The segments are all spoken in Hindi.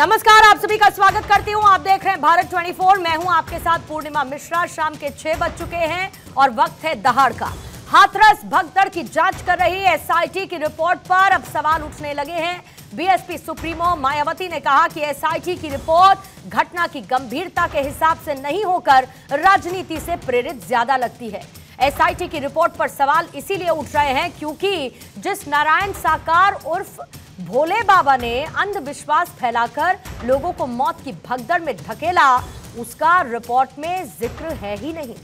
नमस्कार, आप सभी का स्वागत करती हूँ। आप देख रहे हैं भारत 24 मैं हूँ आपके साथ पूर्णिमा मिश्रा। शाम के छह बज चुके हैं और वक्त है दहाड़ का। हाथरस भगदड़ की जाँच कर रही एसआईटी की रिपोर्ट पर। अब सवाल उठने लगे हैं। बीएसपी सुप्रीमो मायावती ने कहा कि एसआईटी की रिपोर्ट घटना की गंभीरता के हिसाब से नहीं होकर राजनीति से प्रेरित ज़्यादा लगती है। एसआईटी की रिपोर्ट पर सवाल इसीलिए उठ रहे हैं क्योंकि जिस नारायण साकार उर्फ़ भोले बाबा ने अंधविश्वास फैलाकर लोगों को मौत की भगदड़ में धकेला उसका रिपोर्ट में ज़िक्र है ही नहीं।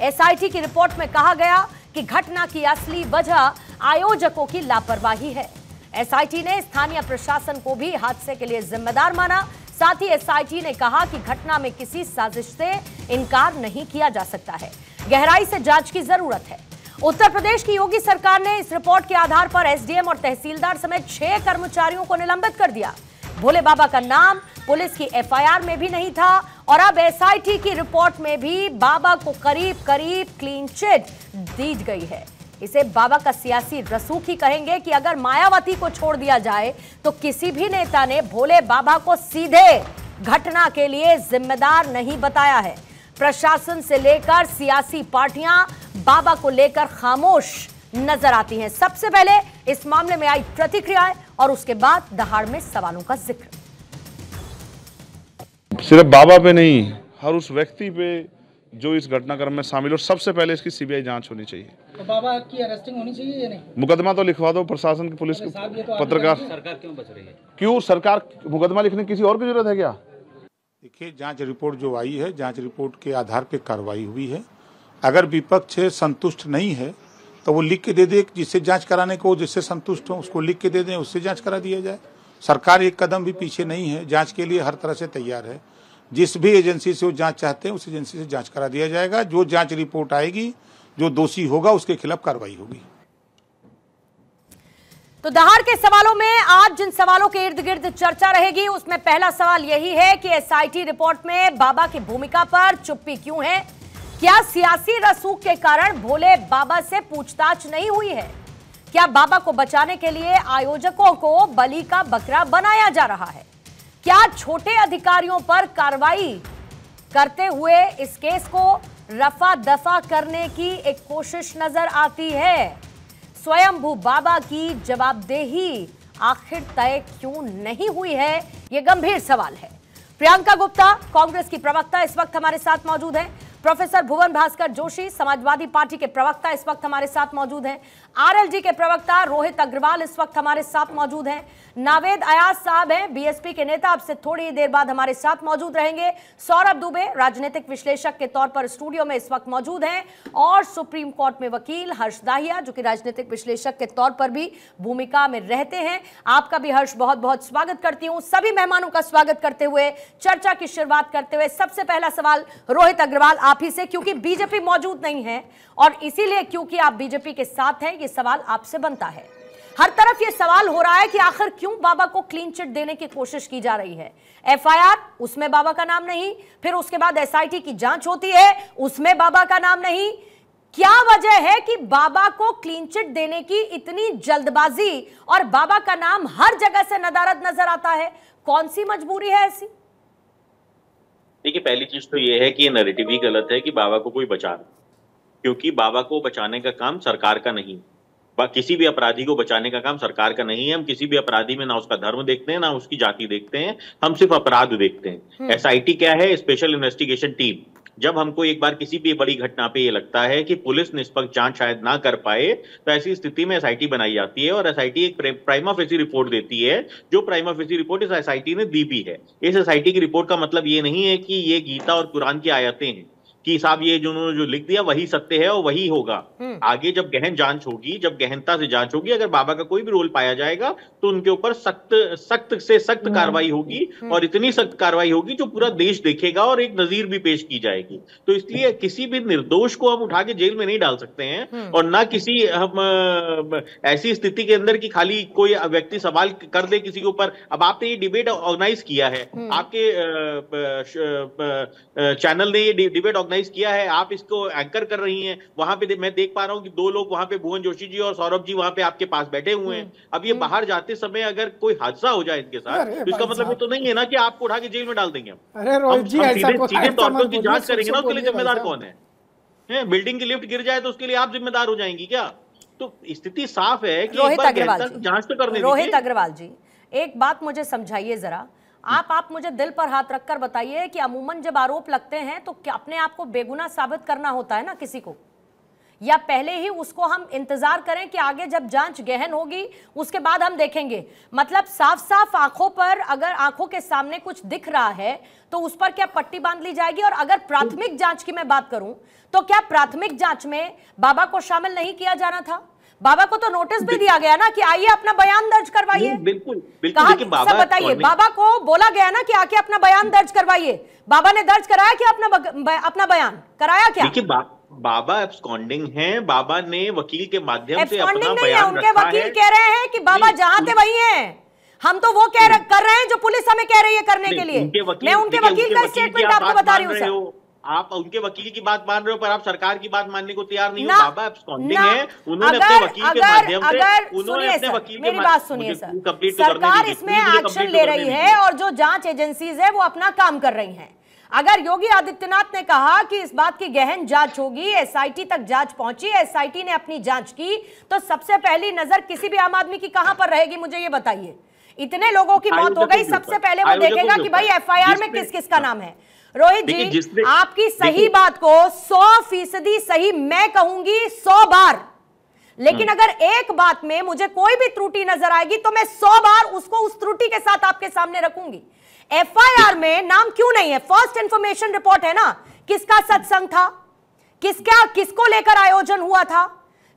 एसआईटी की रिपोर्ट में कहा गया कि घटना की असली वजह आयोजकों की लापरवाही है। एसआईटी ने स्थानीय प्रशासन को भी हादसे के लिए जिम्मेदार माना साथ ही एसआईटी ने कहा कि घटना में किसी साजिश से इनकार नहीं किया जा सकता है। गहराई से जाँच की ज़रूरत है। उत्तर प्रदेश की योगी सरकार ने इस रिपोर्ट के आधार पर एसडीएम और तहसीलदार समेत छह कर्मचारियों को निलंबित कर दिया। भोले बाबा का नाम पुलिस की एफआईआर में भी नहीं था और अब एसआईटी की रिपोर्ट में भी बाबा को करीब करीब क्लीन चिट दी गई है। इसे बाबा का सियासी रसूख ही कहेंगे कि अगर मायावती को छोड़ दिया जाए तो किसी भी नेता ने भोले बाबा को सीधे घटना के लिए जिम्मेदार नहीं बताया है। प्रशासन से लेकर सियासी पार्टियाँ बाबा को लेकर खामोश नज़र आती हैं। सबसे पहले इस मामले में आई प्रतिक्रियाएँ और उसके बाद दहाड़ में सवालों का ज़िक्र। सिर्फ़ बाबा पे नहीं, हर उस व्यक्ति पे जो इस घटनाक्रम में शामिल हो सबसे पहले इसकी सीबीआई जाँच होनी चाहिए। तो बाबा की अरेस्टिंग होनी चाहिए या नहीं? मुकदमा तो लिखवा दो प्रशासन की पुलिस की तो पत्रकार। सरकार क्यों बच रही है? क्यों? सरकार मुकदमा लिखने की किसी और की ज़रूरत है क्या? देखिए जाँच रिपोर्ट जो आई है जाँच रिपोर्ट के आधार पर कार्रवाई हुई है। अगर विपक्ष संतुष्ट नहीं है तो वो लिख के दे दे जिससे जाँच कराने को जिससे संतुष्ट हो उसको लिख के दे दें उससे जाँच करा दिया जाए। सरकार एक कदम भी पीछे नहीं है जाँच के लिए हर तरह से तैयार है। जिस भी एजेंसी से वो जाँच चाहते हैं, उस एजेंसी से जाँच करा दिया जाएगा। जो जाँच रिपोर्ट आएगी, जो दोषी होगा, उसके खिलाफ कार्रवाई होगी। तो दहाड़ के सवालों में आज जिन सवालों के इर्द गिर्द चर्चा रहेगी, उसमें पहला सवाल यही है कि एसआईटी रिपोर्ट में बाबा की भूमिका पर चुप्पी क्यों है? क्या सियासी रसूख के कारण भोले बाबा से पूछताछ नहीं हुई है? क्या बाबा को बचाने के लिए आयोजकों को बलि का बकरा बनाया जा रहा है? क्या छोटे अधिकारियों पर कार्रवाई करते हुए इस केस को रफा दफ़ा करने की एक कोशिश नज़र आती है? स्वयंभू बाबा की जवाबदेही आखिर तय क्यों नहीं हुई है? यह गंभीर सवाल है। प्रियंका गुप्ता, कांग्रेस की प्रवक्ता इस वक्त हमारे साथ मौजूद हैं। प्रोफेसर भुवन भास्कर जोशी, समाजवादी पार्टी के प्रवक्ता इस वक्त हमारे साथ मौजूद हैं। आरएलजी के प्रवक्ता रोहित अग्रवाल इस वक्त हमारे साथ मौजूद हैं। नावेद अयाज साहब हैं, बीएसपी के नेता, अब से थोड़ी देर बाद हमारे साथ मौजूद रहेंगे। सौरभ दुबे, राजनीतिक विश्लेषक के तौर पर स्टूडियो में इस वक्त मौजूद हैं। और सुप्रीम कोर्ट में वकील हर्ष दाहिया, जो कि राजनीतिक विश्लेषक के तौर पर भी भूमिका में रहते हैं। आपका भी हर्ष बहुत बहुत स्वागत करती हूँ। सभी मेहमानों का स्वागत करते हुए, चर्चा की शुरुआत करते हुए सबसे पहला सवाल रोहित अग्रवाल आप ही से, क्योंकि बीजेपी मौजूद नहीं है और इसीलिए क्योंकि आप बीजेपी के साथ हैं, ये सवाल आपसे बनता है। हर तरफ़ ये सवाल हो रहा है कि आखिर क्यों बाबा को क्लीन चिट देने की कोशिश की जा रही है? एफआईआर उसमें बाबा का नाम नहीं, फिर उसके बाद एसआईटी की जाँच होती है, उसमें बाबा का नाम नहीं। क्या वजह है कि बाबा को क्लीन चिट देने की इतनी जल्दबाजी और बाबा का नाम हर जगह से नदारद नज़र आता है? कौन सी मजबूरी है ऐसी? देखिए पहली चीज़ तो ये है कि ये नरेटिव ही गलत है कि बाबा को कोई बचा क्योंकि बाबा को बचाने का काम सरकार का नहीं किसी भी अपराधी को बचाने का काम सरकार का नहीं है। हम किसी भी अपराधी में ना उसका धर्म देखते हैं ना उसकी जाति देखते हैं हम सिर्फ़ अपराध देखते हैं। एसआईटी क्या है? स्पेशल इन्वेस्टिगेशन टीम जब हमको एक बार किसी भी बड़ी घटना पे ये लगता है कि पुलिस निष्पक्ष जाँच शायद ना कर पाए तो ऐसी स्थिति में एसआईटी बनाई जाती है और एसआईटी एक प्राइमा फेसी रिपोर्ट देती है, जो प्राइमा फेसी रिपोर्ट इस एसआईटी ने दी भी है। इस एसआईटी की रिपोर्ट का मतलब ये नहीं है कि ये गीता और कुरान की आयतें हैं। कि साहब ये जो उन्होंने जो लिख दिया वही सत्य है और वही होगा। आगे जब गहन जाँच होगी जब गहनता से जाँच होगी अगर बाबा का कोई भी रोल पाया जाएगा तो उनके ऊपर सख्त सख्त से सख्त कार्रवाई होगी और इतनी सख्त कार्रवाई होगी जो पूरा देश देखेगा और एक नजीर भी पेश की जाएगी। तो इसलिए किसी भी निर्दोष को हम उठा के जेल में नहीं डाल सकते हैं और ना किसी हम ऐसी स्थिति के अंदर की खाली कोई व्यक्ति सवाल कर दे किसी के ऊपर। अब आपने ये डिबेट ऑर्गेनाइज किया है। आपके चैनल ने ये डिबेट ऑर्गेनाइज ऑर्गेनाइज किया है आप इसको एंकर कर रही हैं वहाँ पे दे, मैं देख पा रहा हूँ कि दो लोग वहाँ पे भुवन जोशी जी और सौरभ जी वहाँ पे आपके पास बैठे हुए हैं। हम्म। अब ये बाहर जाते समय अगर कोई हादसा हो जाए इनके साथ तो इसका मतलब ये तो नहीं है ना कि आपको उठा के जेल में डाल देंगे अरे रोहित जी सीधे तौर पर उसकी जाँच करेंगे ना उसके लिए जिम्मेदार कौन है? बिल्डिंग की लिफ्ट गिर जाए तो उसके लिए आप जिम्मेदार हो जाएँगी क्या? तो स्थिति साफ़ है कि रोहित अग्रवाल जाँच तो करने रोहित अग्रवाल जी एक बात मुझे समझाइए जरा आप आप मुझे दिल पर हाथ रखकर बताइए कि अमूमन जब आरोप लगते हैं तो क्या अपने आप को बेगुना साबित करना होता है ना किसी को? या पहले ही उसको हम इंतज़ार करें कि आगे जब जाँच गहन होगी, उसके बाद हम देखेंगे। मतलब साफ़ साफ़ आँखों पर अगर आँखों के सामने कुछ दिख रहा है तो उस पर क्या पट्टी बाँध ली जाएगी? और अगर प्राथमिक जाँच की मैं बात करूँ तो क्या प्राथमिक जाँच में बाबा को शामिल नहीं किया जाना था? बाबा को तो नोटिस भी दिया गया ना कि आइए अपना बयान दर्ज करवाइए। बिल्कुल बिल्कुल कहा बाबा बताइए बाबा को बोला गया ना कि आके अपना बयान दर्ज करवाइए। बाबा ने दर्ज कराया क्या अपना अपना बयान? कराया क्या? देखिए बाबा एब्सकॉन्डिंग हैं बाबा ने वकील के माध्यम से अपना नहीं है उनके रखा वकील है। कह रहे हैं कि बाबा जहाँ थे वही हैं। हम तो वो कह रहे कर रहे हैं जो पुलिस हमें कह रही है करने के लिए। मैं उनके वकील का स्टेटमेंट आपको बता रही हो। आप उनके वकील की बात मान रहे हो पर आप सरकार की बात मानने को तैयार नहीं हो। बाबा एब्सकॉन्डिंग है उन्होंने अपने वकील के माध्यम से उन्होंने अपने वकील के मेरी बात सुनिए सर। सरकार इसमें एक्शन ले रही है और जो जाँच एजेंसीज है वो अपना काम कर रही हैं। अगर योगी आदित्यनाथ ने कहा कि इस बात की गहन जाँच होगी एसआईटी तक जाँच पहुँची एसआईटी ने अपनी जाँच की तो सबसे पहली नज़र किसी भी आम आदमी की कहाँ पर रहेगी मुझे ये बताइए। इतने लोगों की मौत हो गई सबसे पहले वो देखेगा के भाई एफआईआर में किस किस का नाम है। रोहित जी आपकी सही बात को सौ फ़ीसदी सही मैं कहूँगी सौ बार। लेकिन हम्म। अगर एक बात में मुझे कोई भी त्रुटि नज़र आएगी तो मैं सौ बार उसको उस त्रुटि के साथ आपके सामने रखूँगी। एफआईआर में नाम क्यों नहीं है? फ़र्स्ट इंफॉर्मेशन रिपोर्ट है ना? किसका सत्संग था? किसका किसको लेकर आयोजन हुआ था?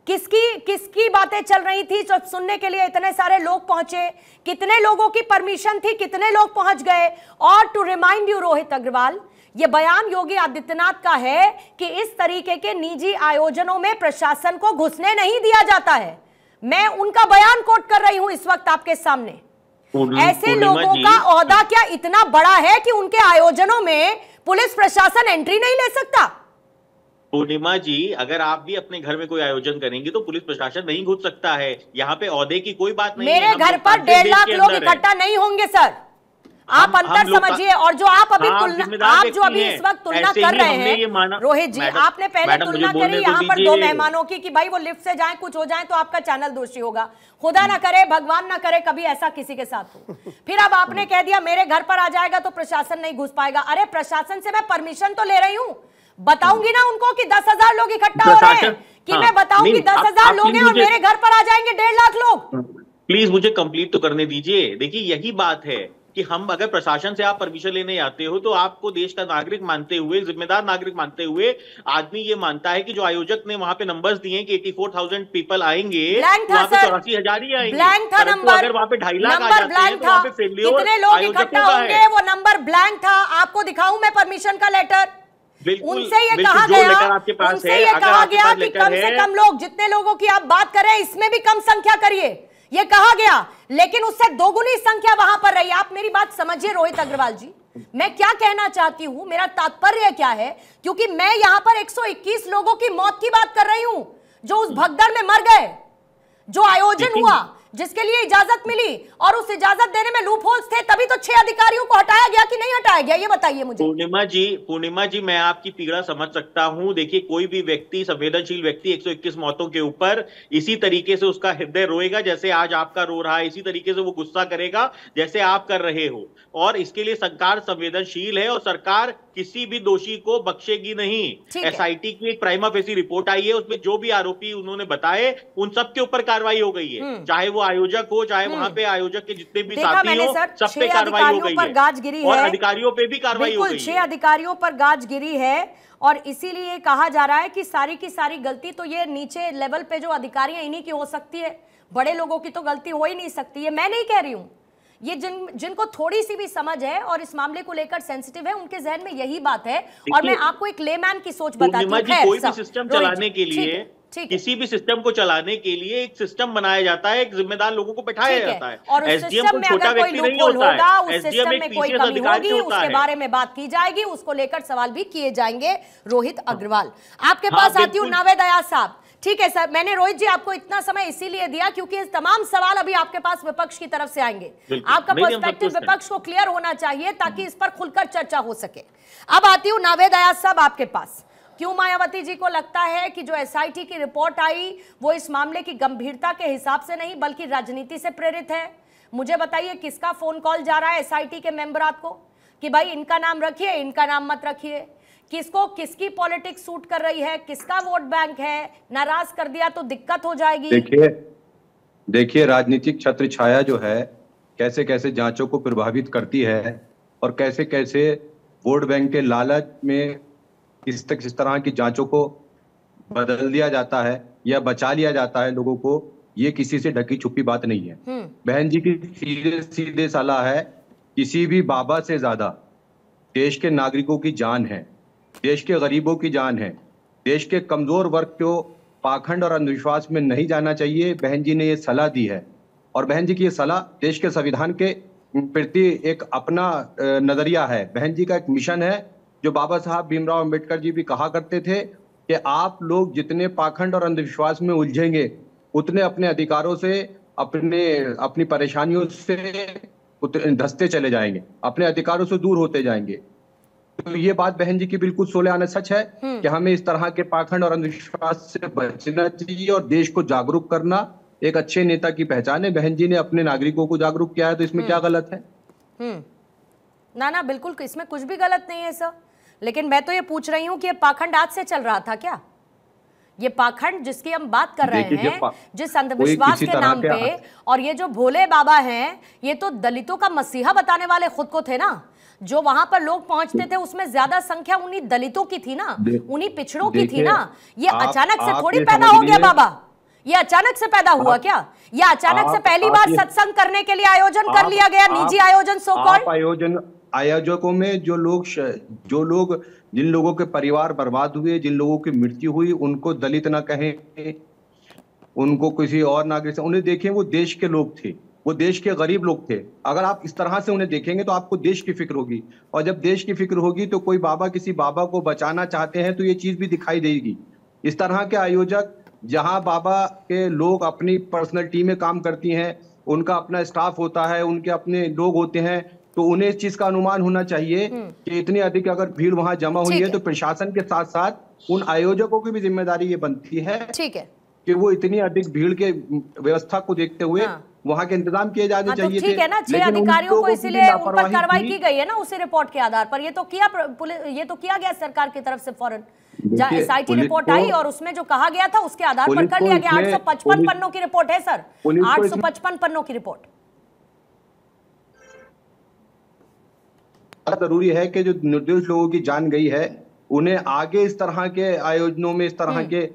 किसकी किसकी बातें चल रही थी जो सुनने के लिए इतने सारे लोग पहुँचे? कितने लोगों की परमिशन थी? कितने लोग पहुँच गए? और to remind you Rohit Agarwal ये बयान योगी आदित्यनाथ का है कि इस तरीके के निजी आयोजनों में प्रशासन को घुसने नहीं दिया जाता है। मैं उनका बयान कोट कर रही हूँ इस वक्त आपके सामने। ऐसे लोगों का औहदा क्या इतना बड़ा है कि उनके आयोजनों में पुलिस प्रशासन एंट्री नहीं ले सकता? पूर्णिमा जी अगर आप भी अपने घर में कोई आयोजन करेंगे तो पुलिस प्रशासन नहीं घुस सकता है। यहाँ पे औहदे की कोई बात नहीं मेरे घर पर डेढ़ लाख लोग इकट्ठा नहीं होंगे सर। आप अंतर समझिए और जो आप अभी हाँ, तुलना आप जो अभी इस वक्त तुलना कर रहे हैं रोहित जी आपने पहले तुलना करी यहाँ पर दो मेहमानों की कि भाई वो लिफ्ट से जाएँ कुछ हो जाए तो आपका चैनल दोषी होगा। खुदा ना करे भगवान ना करे कभी ऐसा किसी के साथ हो। फिर अब आपने कह दिया मेरे घर पर आ जाएगा तो प्रशासन नहीं घुस पाएगा। अरे प्रशासन से मैं परमिशन तो ले रही हूँ। बताऊँगी ना उनको कि दस हज़ार लोग इकट्ठा हो रहे हैं। कि हाँ, मैं बताऊँगी दस हज़ार लोग हैं और मेरे घर पर आ जाएँगे डेढ़ लाख लोग। प्लीज़ मुझे कंप्लीट तो करने दीजिए। देखिए यही बात है कि हम अगर प्रशासन से आप परमिशन लेने आते हो तो आपको देश का नागरिक मानते हुए जिम्मेदार नागरिक मानते हुए आदमी ये मानता है कि जो आयोजक ने वहाँ पे नंबर्स दिए कि 84,000 पीपल आएँगे वहाँ पे चौरासी हज़ार ही आएँगे। ब्लैंक था नंबर अगर वहाँ पे ढाई लाख आ जाते हैं तो वहाँ पे फेल्योर कितने लोग आयोजकों इकट्ठा का होंगे है वो नंबर ब्लैंक था। आपको दिखाऊँ मैं परमिशन का लेटर उनसे ये कहा गया आपके पास उनसे है ये कहा गया कि कम से कम लोग जितने लोगों की आप बात कर रहे हैं इसमें भी कम संख्या करिए। ये कहा गया लेकिन उससे दोगुनी संख्या वहाँ पर रही। आप मेरी बात समझिए रोहित अग्रवाल जी। मैं क्या कहना चाहती हूँ मेरा तात्पर्य क्या है? क्योंकि मैं यहाँ पर 121 लोगों की मौत की बात कर रही हूँ जो उस भगदड़ में मर गए जो आयोजन हुआ। जिसके लिए इजाज़त मिली और उस इजाज़त देने में लूप होल्स थे तभी तो छह अधिकारियों को हटाया गया कि नहीं हटाया गया? ये बताइए मुझे। पूर्णिमा जी पूर्णिमा जी मैं आपकी पीड़ा समझ सकता हूँ। देखिए कोई भी व्यक्ति संवेदनशील व्यक्ति 121 मौतों के ऊपर इसी तरीके से उसका हृदय रोएगा जैसे आज आपका रो रहा है। इसी तरीके से वो गुस्सा करेगा जैसे आप कर रहे हो। और इसके लिए सरकार संवेदनशील है और सरकार किसी भी दोषी को बख्शेगी नहीं। एसआईटी की एक प्राइमा फेसी रिपोर्ट आई है उसमें जो भी आरोपी उन्होंने बताए उन सब के ऊपर कार्रवाई हो गई है। हम्म। चाहे वो आयोजक हो चाहे वहाँ पे आयोजक के जितने भी साथी हो सब पे कार्रवाई हो गई पर है। गाज गिरी और है। अधिकारियों पे भी कार्रवाई हो गई छह अधिकारियों पर गाज गिरी है और इसीलिए कहा जा रहा है कि सारी की सारी गलती तो ये नीचे लेवल पे जो अधिकारी हैं इन्हीं की हो सकती है। बड़े लोगों की तो गलती हो ही नहीं सकती है। मैं नहीं कह रही हूँ। ये जिन जिनको थोड़ी सी भी समझ है और इस मामले को लेकर सेंसिटिव है उनके जहन में यही बात है। और मैं आपको एक लेमैन की सोच बताती हूँ। कोई भी सिस्टम चलाने के लिए। किसी भी सिस्टम को चलाने के लिए एक सिस्टम बनाया जाता है एक जिम्मेदार लोगों को बैठाया जाता है। है। और एसडीएम सिस्टम कोई छोटा व्यक्ति नहीं होता है। एसडीएम सिस्टम एक पीसीएस अधिकारी होता उसके बारे में बात की जाएगी उसको लेकर सवाल भी किए जाएँगे। रोहित अग्रवाल आपके हाँ, पास आती हूँ। नावेद अयाज साहब। ठीक है सर मैंने रोहित जी आपको इतना समय इसीलिए दिया क्योंकि इस तमाम सवाल अभी आपके पास विपक्ष की तरफ़ से आएँगे। आपका पर्सपेक्टिव विपक्ष को क्लियर होना चाहिए ताकि इस पर खुलकर चर्चा हो सके। अब आती हूँ नावेद अयाज साहब आपके पास। क्यों मायावती जी को लगता है कि जो एसआईटी की रिपोर्ट आई, वो इस मामले की गंभीरता के हिसाब से नहीं, बल्कि राजनीति से प्रेरित है। मुझे बताइए, किसका फ़ोन कॉल जा रहा है एसआईटी के मेंबरात को कि भाई, इनका नाम रखिए, इनका नाम मत रखिए। किसको, किसकी पॉलिटिक्स सूट कर रही है? किसका वोट बैंक है? नाराज़ कर दिया तो दिक्कत हो जाएगी। देखिए देखिए, राजनीतिक छत्र छाया जो है कैसे कैसे जांचों को प्रभावित करती है और कैसे कैसे वोट बैंक के लालच में किस तक किस तरह की जांचों को बदल दिया जाता है या बचा लिया जाता है लोगों को ये किसी से ढकी छुपी बात नहीं है। हम्म। बहन जी की सीधे सीधे सलाह है किसी भी बाबा से ज़्यादा देश के नागरिकों की जान है देश के गरीबों की जान है देश के कमज़ोर वर्ग को पाखंड और अंधविश्वास में नहीं जाना चाहिए। बहन जी ने ये सलाह दी है और बहन जी की ये सलाह देश के संविधान के प्रति एक अपना नज़रिया है। बहन जी का एक मिशन है जो बाबा साहब भीमराव अंबेडकर जी भी कहा करते थे कि आप लोग जितने पाखंड और अंधविश्वास में उलझेंगे उतने अपने अधिकारों से अपने अपनी परेशानियों से धसते चले जाएँगे अपने अधिकारों से दूर होते जाएँगे। तो ये बात बहन जी की बिल्कुल सोले आना सच है कि हमें इस तरह के पाखंड और अंधविश्वास से बचना चाहिए और देश को जागरूक करना एक अच्छे नेता की पहचान है। बहन जी ने अपने नागरिकों को जागरूक किया है तो इसमें क्या गलत है? हम्म। ना ना बिल्कुल इसमें कुछ भी गलत नहीं है सर। लेकिन मैं तो ये पूछ रही हूँ कि ये पाखंड आज से चल रहा था क्या? ये पाखंड जिसकी हम बात कर रहे हैं जिस अंधविश्वास के नाम पे और ये जो भोले बाबा हैं ये तो दलितों का मसीहा बताने वाले खुद को थे ना? जो वहाँ पर लोग पहुँचते थे उसमें ज़्यादा संख्या उन्हीं दलितों की थी ना? उन्हीं पिछड़ों की थी ना? ये आप- अचानक से थोड़ी पैदा हो गया बाबा। ये अचानक से पैदा हुआ आप- क्या? ये अचानक से पहली बार सत्संग करने के लिए आयोजन कर लिया गया निजी आयोजन सो कॉल्ड आयोजन आयोजकों में जो लोग जो लोग, जिन लोगों के परिवार बर्बाद हुए, जिन लोगों की मृत्यु हुई, उनको दलित ना कहें, उनको किसी और नागरिक से, उन्हें देखें, वो देश के लोग थे, वो देश के गरीब लोग थे। अगर आप इस तरह से उन्हें देखेंगे तो आपको देश की फ़िक्र होगी। और जब देश की फ़िक्र होगी तो कोई बाबा किसी बाबा को बचाना चाहते हैं तो ये चीज़ भी दिखाई देगी। इस तरह के आयोजक, जहाँ बाबा के लोग अपनी पर्सनल टीमें काम करती हैं, उनका अपना स्टाफ होता है, उनके अपने लोग होते हैं तो उन्हें इस चीज़ का अनुमान होना चाहिए कि इतनी अधिक अगर भीड़ वहाँ जमा हुई है। तो प्रशासन के साथ साथ उन आयोजकों की भी ज़िम्मेदारी ये बनती है ठीक है। कि वो इतनी अधिक भीड़ के व्यवस्था को देखते हुए हाँ। वहाँ के इंतज़ाम किए जाने हाँ तो चाहिए ठीक है ना छह अधिकारियों को इसीलिए उन पर कार्रवाई की गई है ना उसी रिपोर्ट के आधार पर। ये तो किया ये तो किया गया सरकार की तरफ़ से फ़ौरन। एसआईटी पुलिस रिपोर्ट आई और उसमें जो कहा गया था उसके आधार पर कर लिया गया। आठ 855 पुलिस- पन्नों की रिपोर्ट है सर। आठ को 855 पन्नों की रिपोर्ट ज़रूरी है कि जो निर्दोष लोगों की जान गई है उन्हें आगे इस तरह के आयोजनों में इस तरह के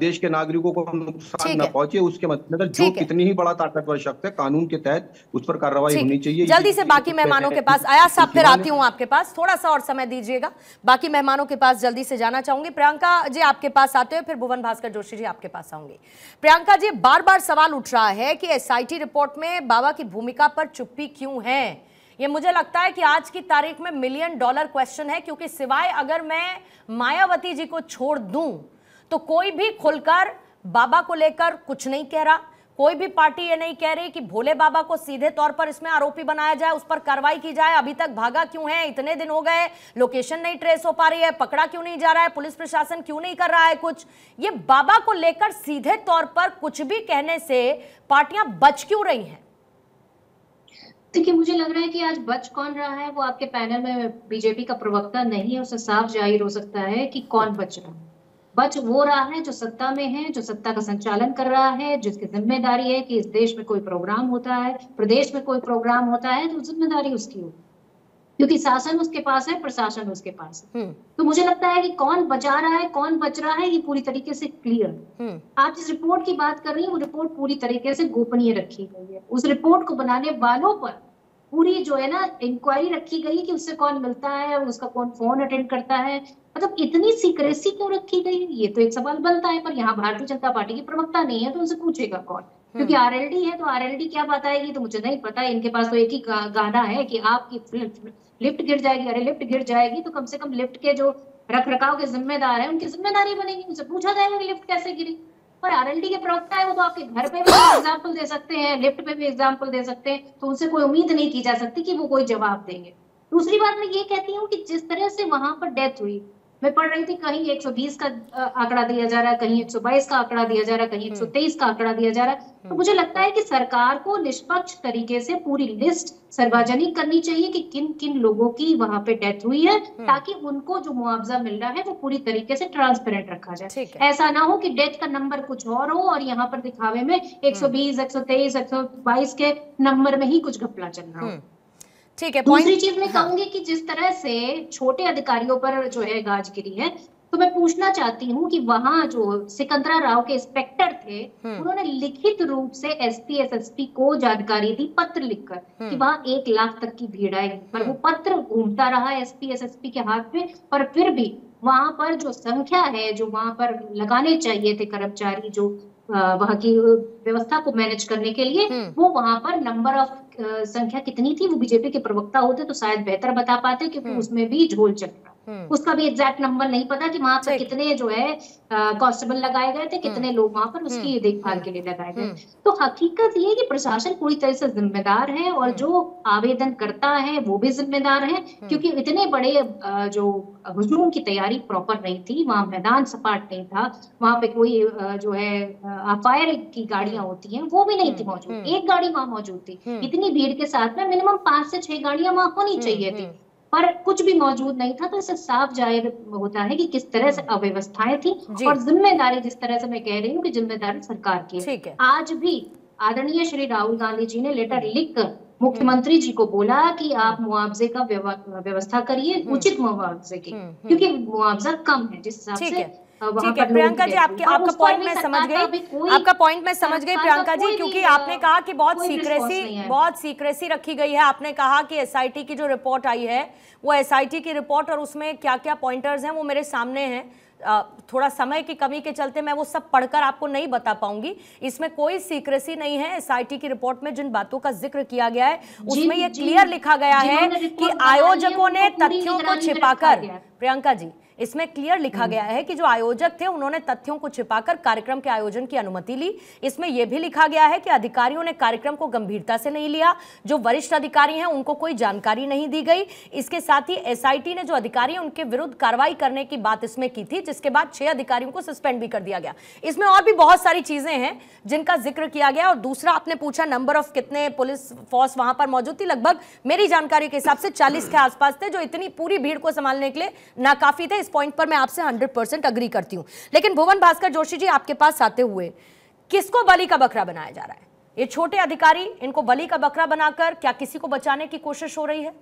देश के नागरिकों को नुकसान न पहुँचे उसके मद्देनजर जो कितनी ही बड़ा ताकतवर शख्स है कानून के तहत उस पर कार्रवाई होनी चाहिए। जल्दी से बाकी मेहमानों के पास आया साहब फिर आती हूँ आपके पास। थोड़ा सा और समय दीजिएगा। बाकी मेहमानों के पास जल्दी से जाना चाहूँगी। प्रियंका जी आपके पास आते हुए फिर भुवन भास्कर जोशी जी आपके पास आऊँगी। प्रियंका जी बार बार सवाल उठ रहा है कि एसआईटी रिपोर्ट में बाबा की भूमिका पर चुप्पी क्यों है? ये मुझे लगता है कि आज की तारीख में मिलियन डॉलर क्वेश्चन है, क्योंकि सिवाय अगर मैं मायावती जी को छोड़ दूँ तो कोई भी खुलकर बाबा को लेकर कुछ नहीं कह रहा। कोई भी पार्टी ये नहीं कह रही कि भोले बाबा को सीधे तौर पर इसमें आरोपी बनाया जाए, उस पर कार्रवाई की जाए। अभी तक भागा क्यों है? इतने दिन हो गए, लोकेशन नहीं ट्रेस हो पा रही है, पकड़ा क्यों नहीं जा रहा है, पुलिस प्रशासन क्यों नहीं कर रहा है कुछ? ये बाबा को लेकर सीधे तौर पर कुछ भी कहने से पार्टियाँ बच क्यों रही हैं? देखिए, मुझे लग रहा है कि आज बच कौन रहा है? वो आपके पैनल में बीजेपी का प्रवक्ता नहीं है, उसे साफ़ ज़ाहिर हो सकता है कि कौन बच रहा है। बच वो रहा है जो सत्ता में है, जो सत्ता का संचालन कर रहा है, जिसकी ज़िम्मेदारी है कि इस देश में कोई प्रोग्राम होता है, प्रदेश में कोई प्रोग्राम होता है तो ज़िम्मेदारी उसकी हो। क्योंकि शासन उसके पास है प्रशासन उसके पास है। हम्म। तो मुझे लगता है कि कौन बचा रहा है कौन बच रहा है ये पूरी तरीके से क्लियर हम्म। आप जिस रिपोर्ट की बात कर रही हैं वो रिपोर्ट पूरी तरीके से गोपनीय रखी गई है। उस रिपोर्ट को बनाने वालों पर पूरी जो है ना इंक्वायरी रखी गई कि उससे कौन मिलता है उसका कौन फ़ोन अटेंड करता है। मतलब इतनी सीक्रेसी क्यों रखी गई ये तो एक सवाल बनता है पर यहाँ भारतीय जनता पार्टी की प्रवक्ता नहीं है तो उनसे पूछेगा कौन? क्योंकि आरएलडी है तो आरएलडी क्या बताएगी तो मुझे नहीं पता। इनके पास तो एक ही गाना है कि आपकी लिफ्ट गिर जाएगी, अरे लिफ्ट गिर जाएगी तो कम से कम लिफ्ट के जो रख रखाव के जिम्मेदार है, उनकी ज़िम्मेदारी बनेगी, उनसे पूछा जाएगा कि लिफ्ट कैसे गिरी। पर आरएलडी के प्रवक्ता है, वो तो आपके घर पे भी एग्ज़ाम्पल दे सकते हैं, लिफ्ट पे भी एग्ज़ाम्पल दे सकते हैं तो उनसे कोई उम्मीद नहीं की जा सकती कि वो कोई जवाब देंगे। दूसरी बात मैं ये कहती हूँ कि जिस तरह से वहाँ पर डेथ हुई मैं पढ़ रही थी कहीं 120 का आंकड़ा दिया जा रहा है कहीं 122 का आंकड़ा दिया जा रहा है कहीं 123 का आंकड़ा दिया जा रहा है। तो मुझे लगता है कि सरकार को निष्पक्ष तरीके से पूरी लिस्ट सार्वजनिक करनी चाहिए कि किन किन लोगों की वहाँ पे डेथ हुई है ताकि उनको जो मुआवजा मिल रहा है वो पूरी तरीके से ट्रांसपेरेंट रखा जाए। ऐसा ना हो कि डेथ का नंबर कुछ और हो और यहाँ पर दिखावे में 120 123 122 के नंबर में ही कुछ घपला चल रहा हो। हम्म, ठीक है दूसरी चीज़ मैं हाँ. कहूँगी कि जिस तरह से छोटे अधिकारियों पर जो है गाज गिरी है तो मैं पूछना चाहती हूँ कि वहाँ जो सिकंदरा राव के इंस्पेक्टर थे उन्होंने लिखित रूप से एसपी एसएसपी को जानकारी दी पत्र लिखकर कि वहाँ एक लाख तक की भीड़ आएगी पर वो पत्र घूमता रहा एसपी एसएसपी के हाथ में पर फिर भी वहाँ पर जो संख्या है जो वहाँ पर लगाने चाहिए थे कर्मचारी जो वहाँ की व्यवस्था को मैनेज करने के लिए वो वहाँ पर नंबर ऑफ़ संख्या कितनी थी? वो बीजेपी के प्रवक्ता होते तो शायद बेहतर बता पाते क्योंकि उसमें भी झोल चल रहा उसका भी एग्जैक्ट नंबर नहीं पता कि वहाँ पर कितने जो है कांस्टेबल लगाए गए थे कितने लोग वहाँ पर उसकी देखभाल के लिए लगाए गए। तो हकीकत ये कि प्रशासन पूरी तरह से जिम्मेदार है और जो आवेदन करता है वो भी जिम्मेदार है क्योंकि इतने बड़े जो हुजूम की तैयारी प्रॉपर नहीं थी वहाँ मैदान सपाट नहीं था वहाँ पे कोई जो है फायर की गाड़ियाँ होती हैं वो भी नहीं थी मौजूद। एक गाड़ी वहाँ मौजूद थी। इतनी भीड़ के साथ में मिनिमम पाँच से छह गाड़ियाँ वहाँ होनी चाहिए थी। पर कुछ भी मौजूद नहीं था तो इससे साफ़ ज़ाहिर होता है कि किस तरह से अव्यवस्थाएँ थी और ज़िम्मेदारी जिस तरह से मैं कह रही हूँ कि ज़िम्मेदारी सरकार की है। आज भी आदरणीय श्री राहुल गांधी जी ने लेटर लिखकर मुख्यमंत्री जी को बोला कि आप मुआवजे का व्यवस्था करिए उचित मुआवजे की क्योंकि मुआवजा कम है जिस हिसाब से ठीक है प्रियंका जी आपके आपका पॉइंट मैं समझ गई। आपका पॉइंट मैं समझ गई प्रियंका जी क्योंकि आपने कहा कि बहुत सीक्रेसी बहुत सीक्रेसी रखी गई है। आपने कहा कि एसआईटी की जो रिपोर्ट आई है वो एसआईटी की रिपोर्ट और उसमें क्या क्या पॉइंटर्स हैं वो मेरे सामने हैं। थोड़ा समय की कमी के चलते मैं वो सब पढ़कर आपको नहीं बता पाऊँगी। इसमें कोई सीक्रेसी नहीं है एसआईटी की रिपोर्ट में जिन बातों का ज़िक्र किया गया है उसमें ये क्लियर लिखा गया है कि है, आयोजकों ने तथ्यों को छिपाकर प्रियंका जी इसमें क्लियर लिखा गया है कि जो आयोजक थे, उन्होंने तथ्यों को छिपाकर कार्यक्रम के आयोजन की अनुमति ली। इसमें यह भी लिखा गया है कि अधिकारियों ने कार्यक्रम को गंभीरता से नहीं लिया। जो वरिष्ठ अधिकारी हैं, उनको कोई जानकारी नहीं दी गई। इसके साथ ही एसआईटी ने जो अधिकारी उनके विरुद्ध कार्रवाई करने की बात इसमें की थी, जिसके बाद छह अधिकारियों को सस्पेंड भी कर दिया गया। इसमें और भी बहुत सारी चीज़ें हैं, जिनका ज़िक्र किया गया और दूसरा आपने पूछा नंबर ऑफ़ कितने पुलिस फोर्स वहाँ पर मौजूद थी। लगभग मेरी जानकारी के हिसाब से 40 के आसपास थे, जो इतनी पूरी भीड़ को संभालने के लिए नाकाफी थे। पॉइंट पर मैं आपसे 100 परसेंट अग्री करती हूँ। लेकिन भुवन भास्कर जोशी जी आपके पास आते हुए किसको बलि का बकरा बनाया जा रहा है? ये छोटे अधिकारी इनको बलि का बकरा बनाकर क्या किसी को बचाने की कोशिश हो रही है?